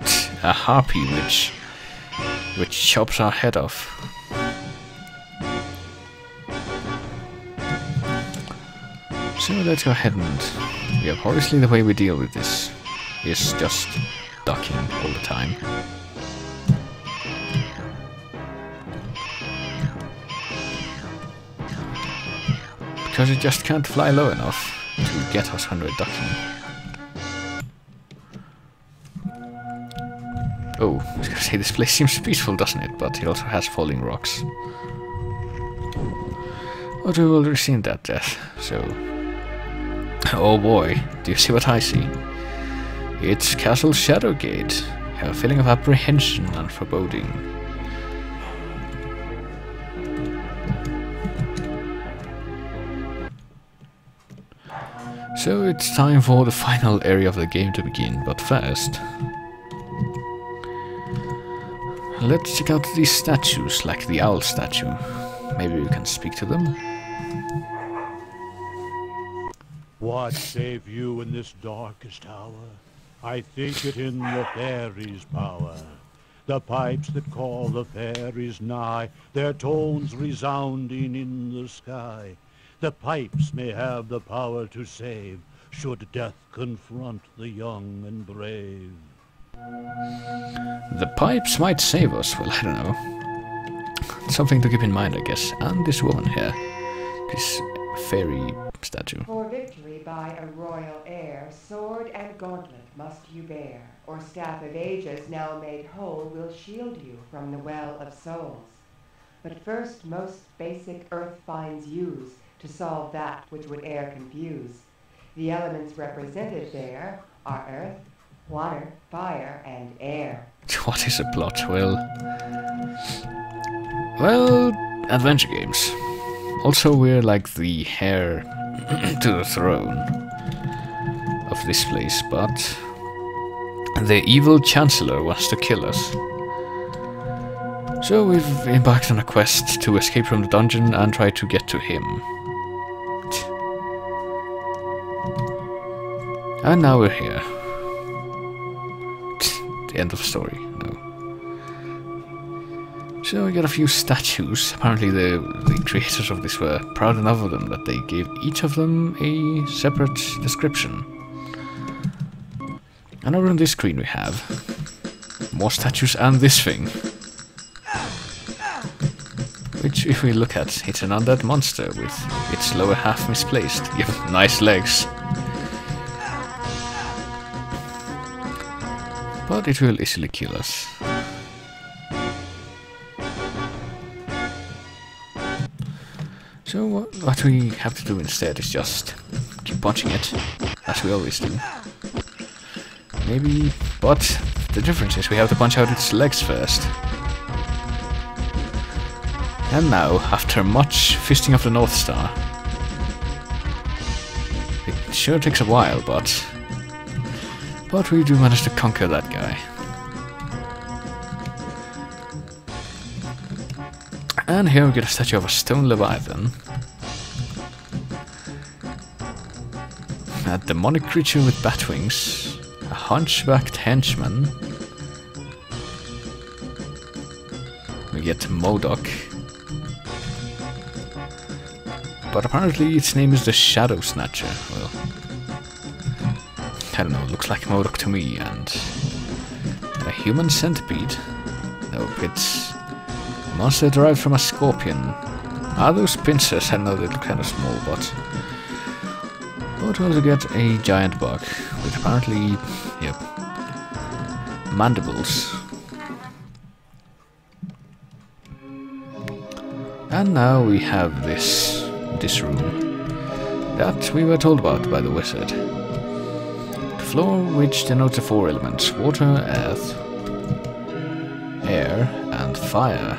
[TSK] a harpy which which chops our head off. So let's go ahead and yeah, obviously the way we deal with this is just ducking all the time. Because it just can't fly low enough to get us when we're ducking. Oh, I was gonna say this place seems peaceful, doesn't it? But it also has falling rocks. But we've already seen that death, so... Oh boy, do you see what I see? It's Castle Shadowgate. A feeling of apprehension and foreboding. So it's time for the final area of the game to begin, but first... Let's check out these statues, like the owl statue. Maybe we can speak to them? What save you in this darkest hour? I think it in the fairies' power. The pipes that call the fairies nigh, their tones resounding in the sky. The pipes may have the power to save, should death confront the young and brave. The pipes might save us, well, I don't know. Something to keep in mind, I guess. And this woman here. This fairy statue. For victory by a royal heir, sword and gauntlet must you bear, or staff of ages now made whole will shield you from the well of souls. But first most basic earth finds use to solve that which would e'er confuse. The elements represented there are earth, water, fire, and air. [LAUGHS] What is a plot? Well... Well, adventure games. Also, we're like the heir [CLEARS THROAT] to the throne of this place, but the evil Chancellor wants to kill us. So we've embarked on a quest to escape from the dungeon and try to get to him. And now we're here. The end of story. No. So we got a few statues. Apparently the, the creators of this were proud enough of them that they gave each of them a separate description. And over on this screen we have more statues and this thing. Which, if we look at, it's an undead monster with its lower half misplaced. [LAUGHS] Yep, nice legs. But it will easily kill us. So what, we have to do instead is just keep punching it, as we always do. Maybe, but the difference is we have to punch out its legs first. And now, after much fisting of the North Star, it sure takes a while, but but we do manage to conquer that guy. And here we get a statue of a stone leviathan. A demonic creature with bat wings. A hunchbacked henchman. We get MODOK. But apparently its name is the Shadow Snatcher. Well, I don't know, looks like MODOK to me, and... A human centipede? Nope, it's... A monster derived from a scorpion. Are those pincers? I know they look kind of small, but... But also get a giant bug, with apparently, yep, mandibles. And now we have this, this room, that we were told about by the wizard floor which denotes the four elements water, earth, air, and fire.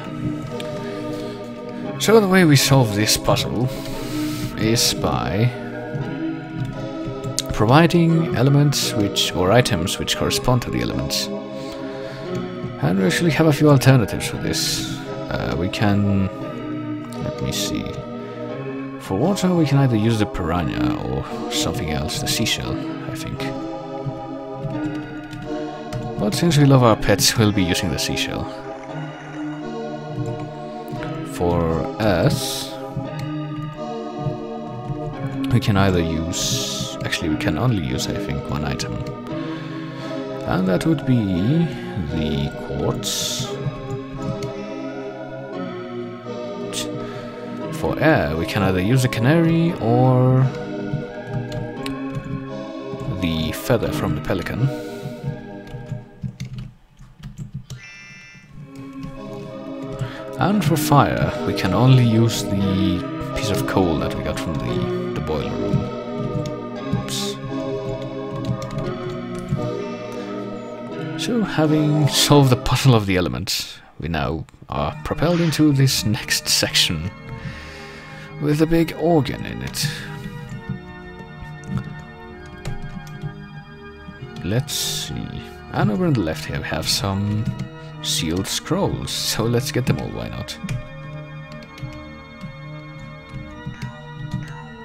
So the way we solve this puzzle is by providing elements which or items which correspond to the elements. And we actually have a few alternatives for this. Uh, we can let me see. For water we can either use the piranha or something else, the seashell, I think. But since we love our pets, we'll be using the seashell. For us, we can either use... Actually, we can only use, I think, one item. And that would be the quartz. For air, we can either use a canary or the feather from the pelican. And for fire, we can only use the piece of coal that we got from the, the boiler room. Oops. So, having solved the puzzle of the elements, we now are propelled into this next section with a big organ in it. Let's see. And over on the left here we have some sealed scrolls, so let's get them all, why not?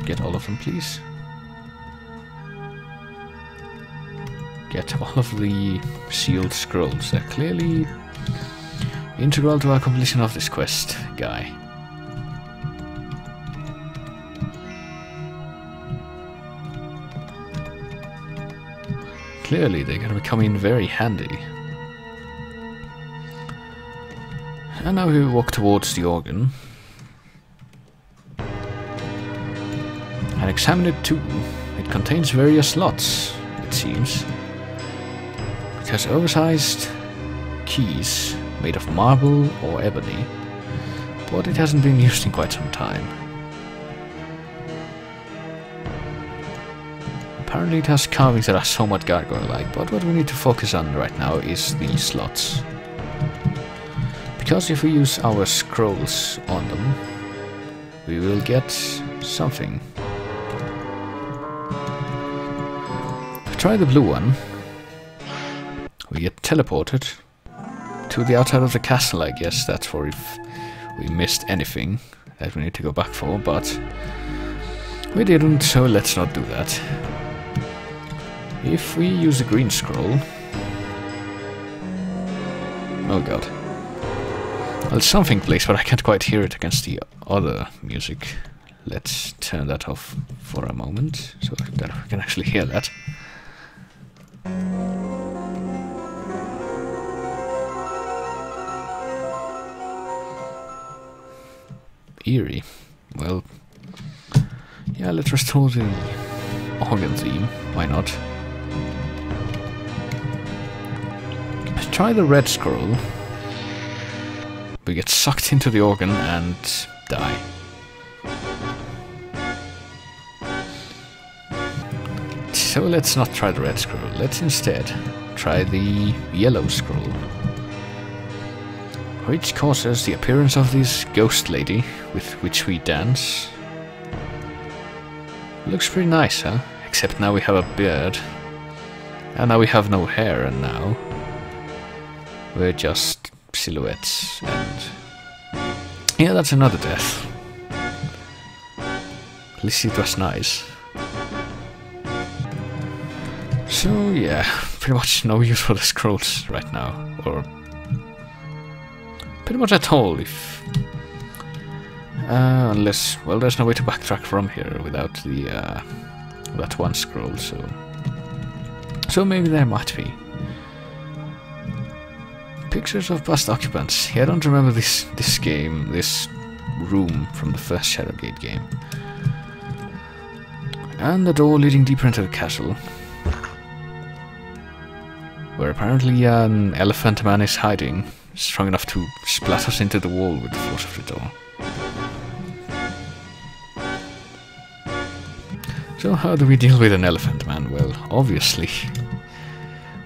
Get all of them, please. Get all of the sealed scrolls. They're clearly integral to our completion of this quest, guy. Clearly, they're going to come in very handy. And now we walk towards the organ. And examine it too. It contains various slots, it seems. It has oversized keys made of marble or ebony, but it hasn't been used in quite some time. Apparently it has carvings that are somewhat gargoyle-like, but what we need to focus on right now is the slots. Because if we use our scrolls on them, we will get something. Try the blue one. We get teleported to the outside of the castle, I guess. That's for if we missed anything that we need to go back for, but we didn't, so let's not do that. If we use a green scroll... Oh god. Well, something plays, but I can't quite hear it against the other music. Let's turn that off for a moment, so that we can actually hear that. Eerie. Well, yeah, let's restore the organ theme. Why not? Let's Try the red scroll. We get sucked into the organ and die. So let's not try the red scroll. Let's instead try the yellow scroll. Which causes the appearance of this ghost lady with which we dance. Looks pretty nice, huh? Except now we have a beard. And now we have no hair, and now we're just silhouettes. And yeah, that's another death. At least it was nice. So yeah, [LAUGHS] pretty much no use for the scrolls right now, or pretty much at all if uh, unless well there's no way to backtrack from here without the uh, that one scroll so so maybe there might be pictures of past occupants yeah, I don't remember this this game this room from the first Shadowgate game and the door leading deeper into the castle where apparently an elephant man is hiding, strong enough to splat us into the wall with the force of the door. So how do we deal with an elephant man? Well, obviously,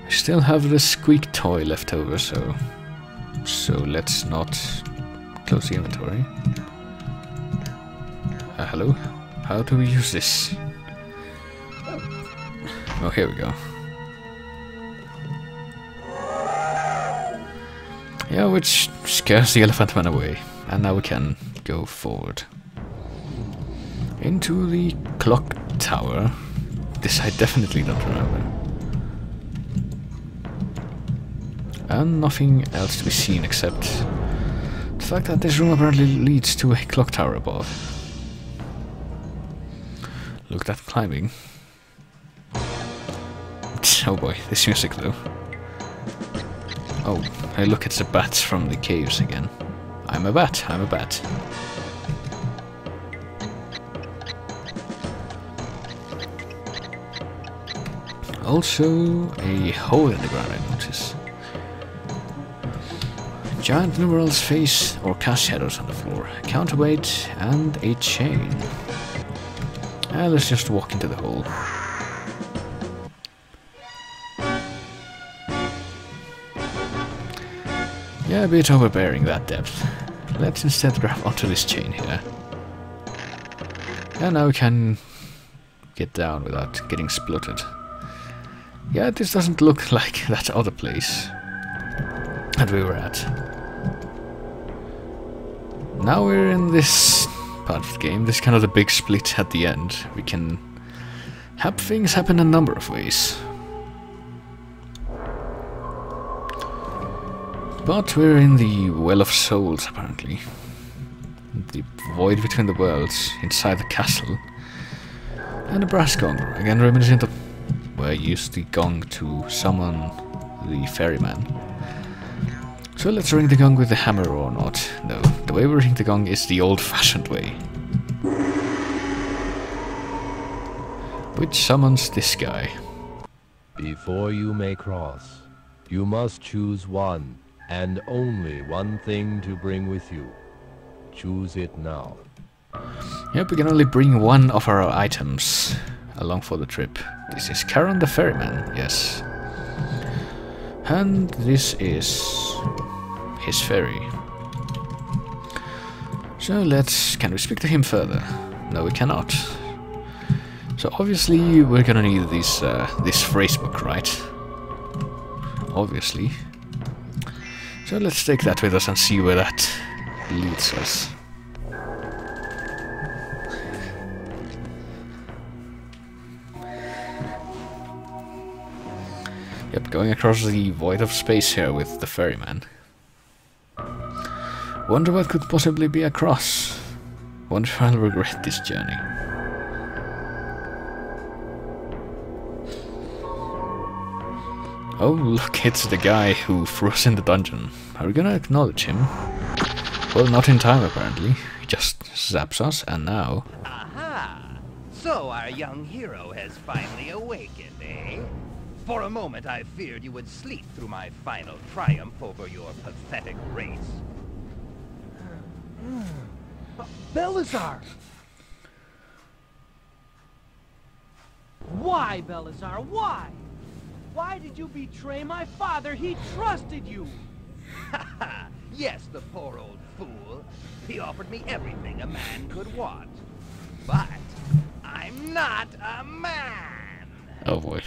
we still have the squeak toy left over, so so let's not close the inventory. Uh, hello? How do we use this? Oh, here we go. Yeah, which scares the elephant man away. And now we can go forward. Into the clock tower. This I definitely don't remember. And nothing else to be seen except the fact that this room apparently leads to a clock tower above. Look at climbing. Oh boy, this music though. Oh, hey look, it's the bats from the caves again. I'm a bat, I'm a bat. Also, a hole in the ground I notice. Giant numerals face or cast shadows on the floor, counterweight, and a chain. Uh, let's just walk into the hole. Yeah, a bit overbearing that depth. Let's instead grab onto this chain here. And now we can get down without getting spluttered. Yeah, this doesn't look [LAUGHS] like that other place that we were at. Now we're in this part of the game, this kind of the big split at the end. We can have things happen a number of ways. But we're in the Well of Souls, apparently. The void between the worlds, inside the castle. And a brass gong, again reminiscent of where I used the gong to summon the ferryman. So let's ring the gong with the hammer or not. No, the way we ring the gong is the old-fashioned way. Which summons this guy. Before you may cross, you must choose one and only one thing to bring with you. Choose it now. Yep, we can only bring one of our items along for the trip. This is Charon the Ferryman, yes. And this is his ferry. So let's... can we speak to him further? No, we cannot. So obviously we're gonna need this, uh, this phrase book, right? Obviously. So let's take that with us and see where that leads us. Yep, going across the void of space here with the ferryman. Wonder what could possibly be across. Wonder if I'll regret this journey. Oh, look, it's the guy who threw us in the dungeon. Are we gonna acknowledge him? Well, not in time, apparently. He just zaps us, and now... Aha! So our young hero has finally awakened, eh? For a moment I feared you would sleep through my final triumph over your pathetic race. Balazar! Why, Balazar? Why? Why did you betray my father? He trusted you! Ha [LAUGHS] ha! yes, the poor old fool. He offered me everything a man could want. But I'm not a man! Oh boy.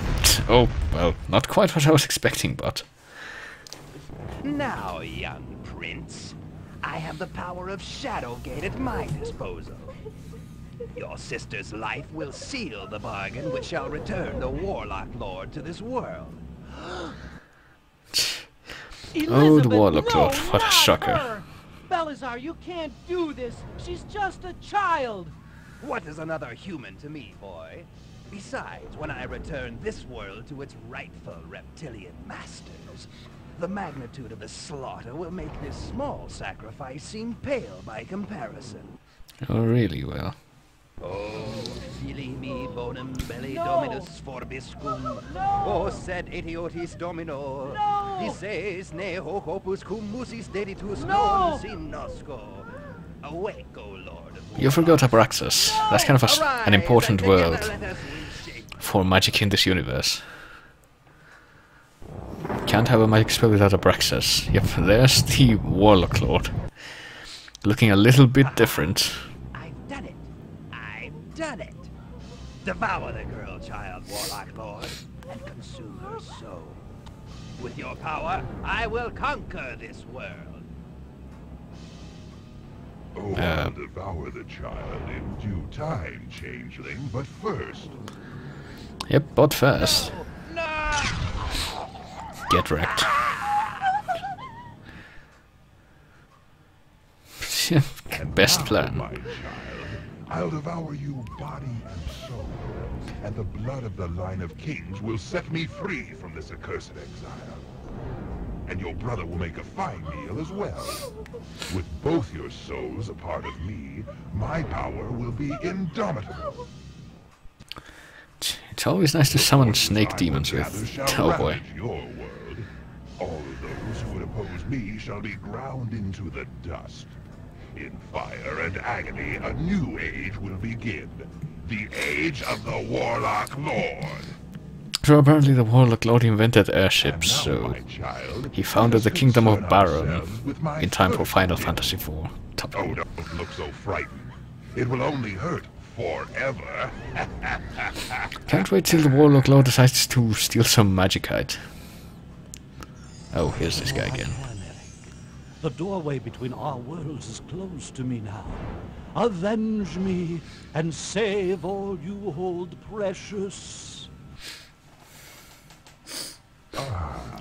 Oh, well, not quite what I was expecting, but... Now, young prince, I have the power of Shadowgate at my disposal. Your sister's life will seal the bargain which shall return the Warlock Lord to this world. [GASPS] oh, the Warlock Lord, what a shocker. Her. Balazar, you can't do this. She's just a child. What is another human to me, boy? Besides, when I return this world to its rightful reptilian masters, the magnitude of the slaughter will make this small sacrifice seem pale by comparison. Oh, really well. Oh, fili mi bonum belli no. dominus forbiscum. No. O oh, sed etiotis domino. No. Dices ne hoc opus cum musis deditus no. non sinosco. Awake, O Lord. You forgot Abraxas. No. That's kind of a, an important world for magic in this universe. Can't have a magic spell without a Abraxas. Yep, there's the Warlock Lord. Looking a little bit different. I've done it. I've done it. Devour the girl child, Warlock Lord, and consume her soul. With your power, I will conquer this world. Oh, Uh. I'll devour the child in due time, changeling. But first, Yep, but first. Get wrecked. [LAUGHS] Best plan. my child, I'll devour you body and soul, and the blood of the line of kings will set me free from this accursed exile. And your brother will make a fine meal as well. With both your souls a part of me, my power will be indomitable. It's always nice to summon snake demons with. Oh boy. Ravage your world. All of those who would oppose me shall be ground into the dust. In fire and agony, a new age will begin. The age of the Warlock Lord. So apparently the Warlock Lord invented airships, so he founded the Kingdom of Baron in time for Final Fantasy IV. Top Oh, don't look so frightened. It will only hurt forever. [LAUGHS] Can't wait till the Warlock Lord decides to steal some magicite. Oh, here's this guy again. The doorway between our worlds is closed to me now. Avenge me and save all you hold precious. [SIGHS]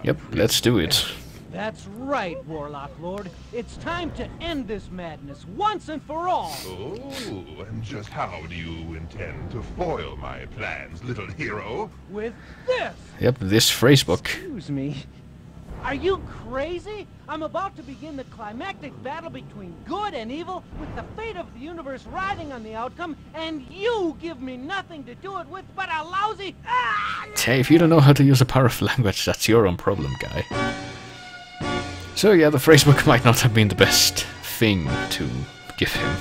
Yep, let's do it. That's right, Warlock Lord. It's time to end this madness once and for all. Oh, and just how do you intend to foil my plans, little hero? With this. Yep, this phrasebook. Excuse me. Are you crazy? I'm about to begin the climactic battle between good and evil with the fate of the universe riding on the outcome, and you give me nothing to do it with but a lousy... Ah! Hey, if you don't know how to use a power of language, that's your own problem, guy. So yeah, the phrasebook [LAUGHS] might not have been the best thing to give him.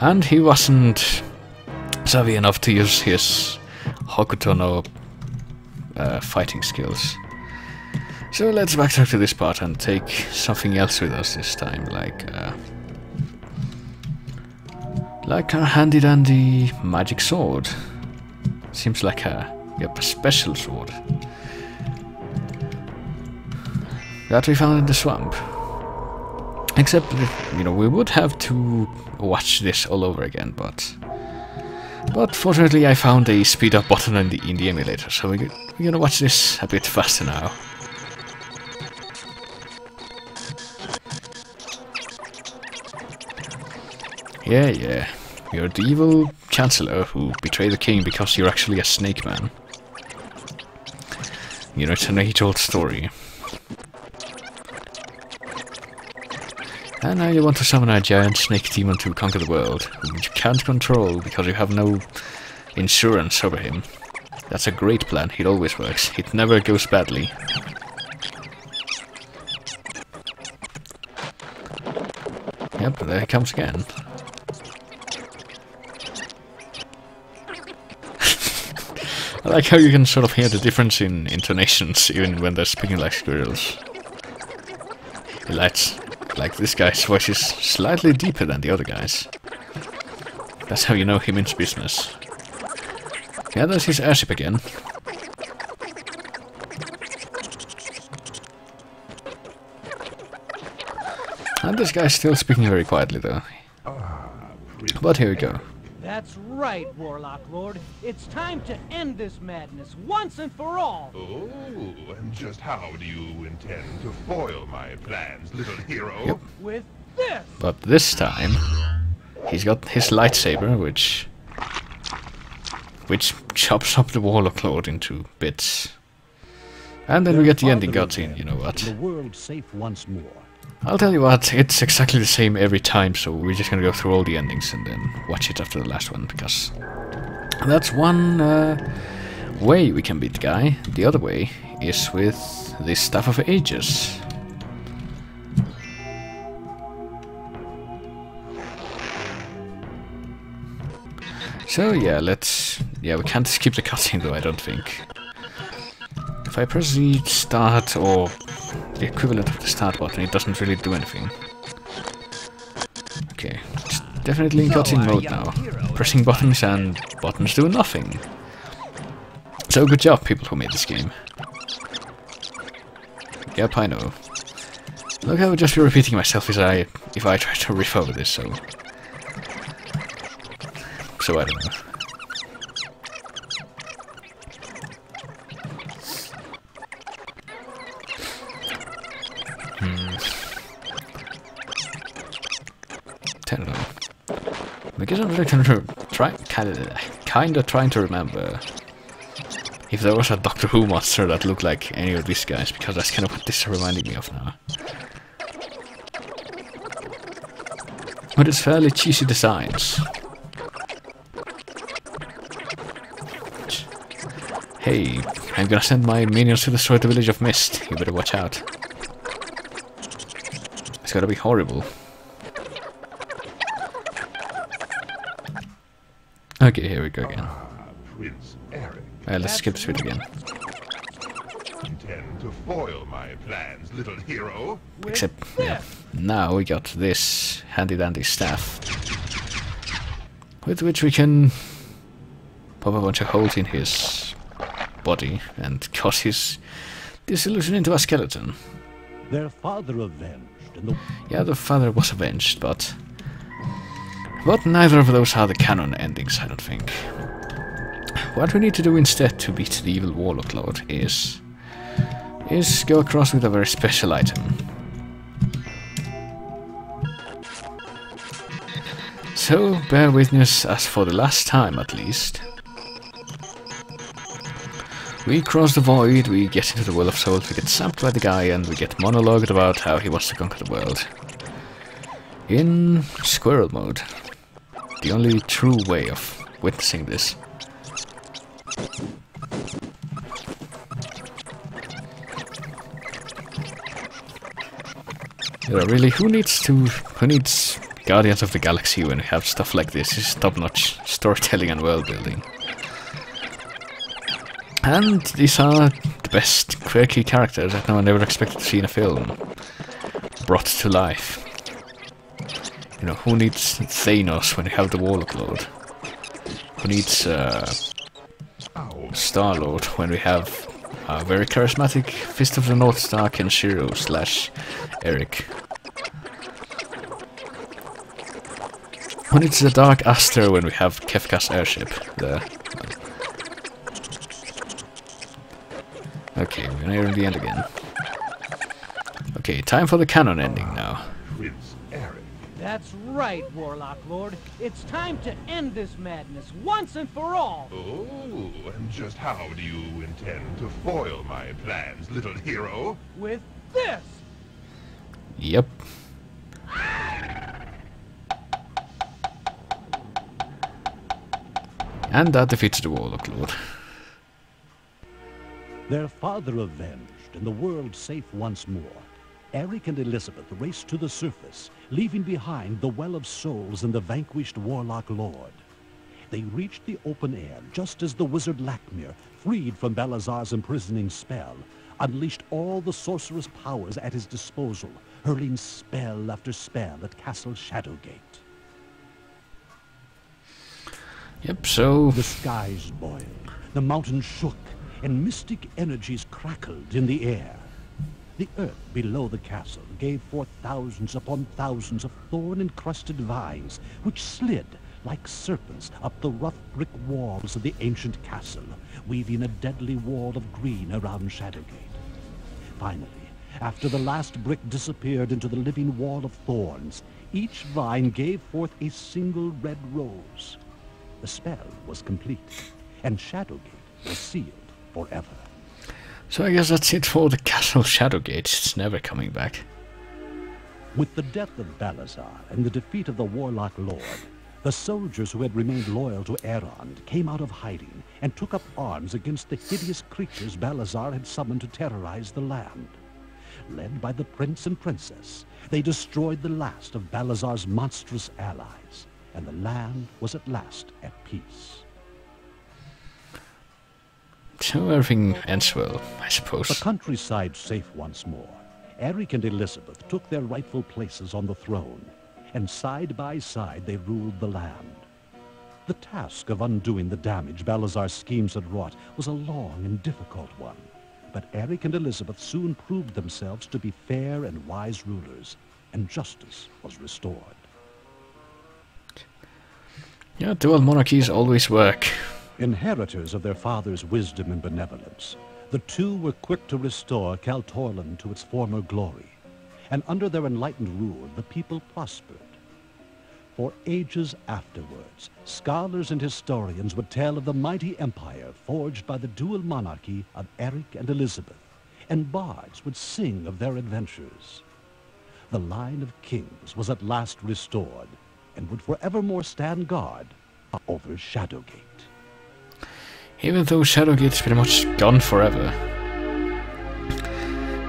And he wasn't savvy enough to use his Hokuto no uh, fighting skills. So let's backtrack to this part and take something else with us this time, like uh, like our handy dandy magic sword. Seems like a yep, a special sword. That we found in the swamp. Except, you know, we would have to watch this all over again, but... But fortunately I found a speed up button in the, in the emulator, so we, we're gonna watch this a bit faster now. Yeah, yeah. You're the evil chancellor who betrayed the king because you're actually a snake man. You know, it's an age-old story. And now you want to summon a giant snake demon to conquer the world, whom you can't control because you have no insurance over him. That's a great plan, it always works. It never goes badly. Yep, there he comes again. [LAUGHS] I like how you can sort of hear the difference in intonations even when they're speaking like squirrels. Let's like this guy's voice is slightly deeper than the other guys. That's how you know he means business. Yeah, there's his airship again. And this guy's still speaking very quietly though. But here we go. That's right, Warlock Lord. It's time to end this madness once and for all. Oh, and just how do you intend to foil my plans, little hero? Yep. With this. But this time, he's got his lightsaber, which which chops up the Warlock Lord into bits. And then we get the ending cutscene, you know what. The world safe once more. I'll tell you what, it's exactly the same every time, so we're just gonna go through all the endings and then watch it after the last one, because that's one uh, way we can beat the guy. The other way is with the Staff of Ages. So yeah, let's... Yeah, we can't skip the cutscene though, I don't think. If I press the start or the equivalent of the start button, it doesn't really do anything. Okay, just Definitely in cutscene our mode now. Pressing buttons and buttons do nothing. So good job, people who made this game. Yep, I know. Look, I would just be repeating myself if I if I try to riff over this, so... So I don't know. I'm kinda, kinda trying to remember if there was a Doctor Who monster that looked like any of these guys, because that's kind of what this is reminding me of now. But it's fairly cheesy designs. Hey, I'm gonna send my minions to destroy the village of Mist. You better watch out. It's gotta be horrible. Okay, here we go again. Prince Eric. Uh, let's skip through bit again. Intend to foil my plans, little hero. Except, yeah, now we got this handy dandy staff. With which we can pop a bunch of holes in his body and cut his disillusion into a skeleton. Their father avenged, and the Yeah, the father was avenged, but... But neither of those are the canon endings, I don't think. What we need to do instead to beat the evil Warlock Lord is... is go across with a very special item. So, bear witness as for the last time at least. We cross the void, we get into the world of Souls, we get zapped by the guy, and we get monologued about how he wants to conquer the world. In squirrel mode. The only true way of witnessing this. Yeah, really, who needs to... who needs Guardians of the Galaxy when we have stuff like this? Is top-notch storytelling and world-building. And these are the best quirky characters that no one ever expected to see in a film. Brought to life. You know, who needs Thanos when you have the Warlock Lord? Who needs uh, Star-Lord when we have a very charismatic Fist of the North Star Kenshiro slash Eric? Who needs the Dark Aster when we have Kefka's airship? there? Okay, we're nearing the end again. Okay, time for the canon ending now. Prince Eric. That's right, Warlock Lord. It's time to end this madness once and for all. Oh, and just how do you intend to foil my plans, little hero? With this. Yep. And that defeats the Warlock Lord. Their father avenged, and the world safe once more. Eric and Elizabeth raced to the surface, leaving behind the Well of Souls and the vanquished Warlock Lord. They reached the open air just as the wizard Lakmir, freed from Balazar's imprisoning spell, unleashed all the sorcerous powers at his disposal, hurling spell after spell at Castle Shadowgate. Yep, so... The skies boiled, the mountains shook, and mystic energies crackled in the air. The earth below the castle gave forth thousands upon thousands of thorn-encrusted vines, which slid like serpents up the rough brick walls of the ancient castle, weaving a deadly wall of green around Shadowgate. Finally, after the last brick disappeared into the living wall of thorns, each vine gave forth a single red rose. The spell was complete, and Shadowgate was sealed forever. So I guess that's it for the Castle Shadowgate. It's never coming back. With the death of Balazar and the defeat of the Warlock Lord, the soldiers who had remained loyal to Erond came out of hiding and took up arms against the hideous creatures Balazar had summoned to terrorize the land. Led by the prince and princess, they destroyed the last of Balazar's monstrous allies, and the land was at last at peace. So everything ends well, I suppose. The countryside safe once more, Eric and Elizabeth took their rightful places on the throne, and side by side they ruled the land. The task of undoing the damage Balazar's schemes had wrought was a long and difficult one, but Eric and Elizabeth soon proved themselves to be fair and wise rulers, and justice was restored. Yeah, dual monarchies always work. Inheritors of their father's wisdom and benevolence, the two were quick to restore Kaltorlan to its former glory, and under their enlightened rule the people prospered. For ages afterwards, scholars and historians would tell of the mighty empire forged by the dual monarchy of Eric and Elizabeth, and bards would sing of their adventures. The line of kings was at last restored, and would forevermore stand guard over Shadowgate. Even though Shadowgate's pretty much gone forever.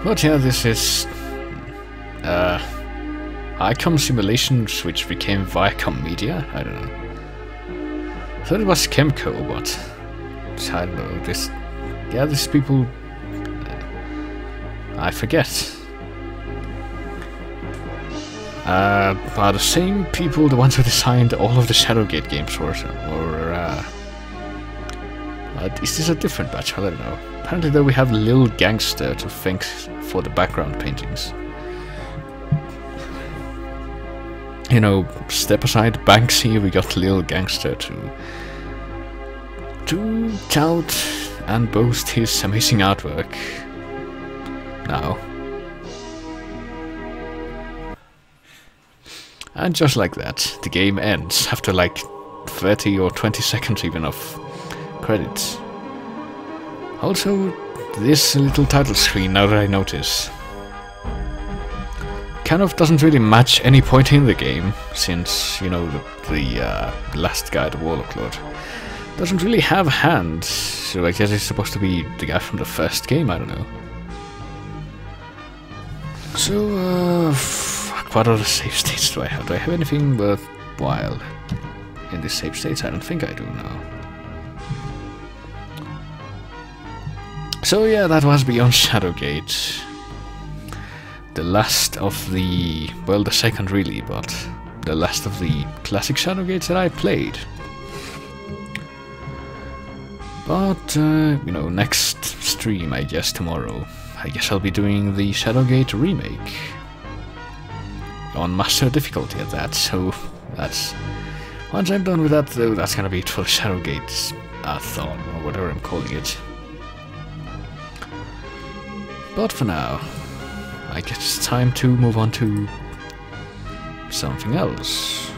But yeah, this is... Uh, ICOM Simulations, which became Viacom Media? I don't know. I thought it was Kemco, but... I don't know, this... Yeah, these people... Uh, I forget. Uh, are the same people the ones who designed all of the Shadowgate games, or... or uh, is this a different batch? I don't know. Apparently though we have Lil Gangster to thank for the background paintings. You know, step aside Banksy, we got Lil Gangster to to tout and boast his amazing artwork. Now. And just like that, the game ends after like 30 or 20 seconds even of credits. Also, this little title screen, now that I notice, kind of doesn't really match any point in the game, since, you know, the, the uh, last guy, the Warlock Lord, doesn't really have hands, so I guess it's supposed to be the guy from the first game, I don't know. So, uh, what other save states do I have? Do I have anything worthwhile in these save states? I don't think I do now. So yeah, that was Beyond Shadowgate. The last of the... well, the second really, but the last of the classic Shadowgates that I played. But, uh, you know, next stream, I guess, tomorrow, I guess I'll be doing the Shadowgate remake. On Master difficulty at that, so that's... Once I'm done with that, though, that's gonna be it for Shadowgate Athon, or whatever I'm calling it. But for now, I guess it's time to move on to something else.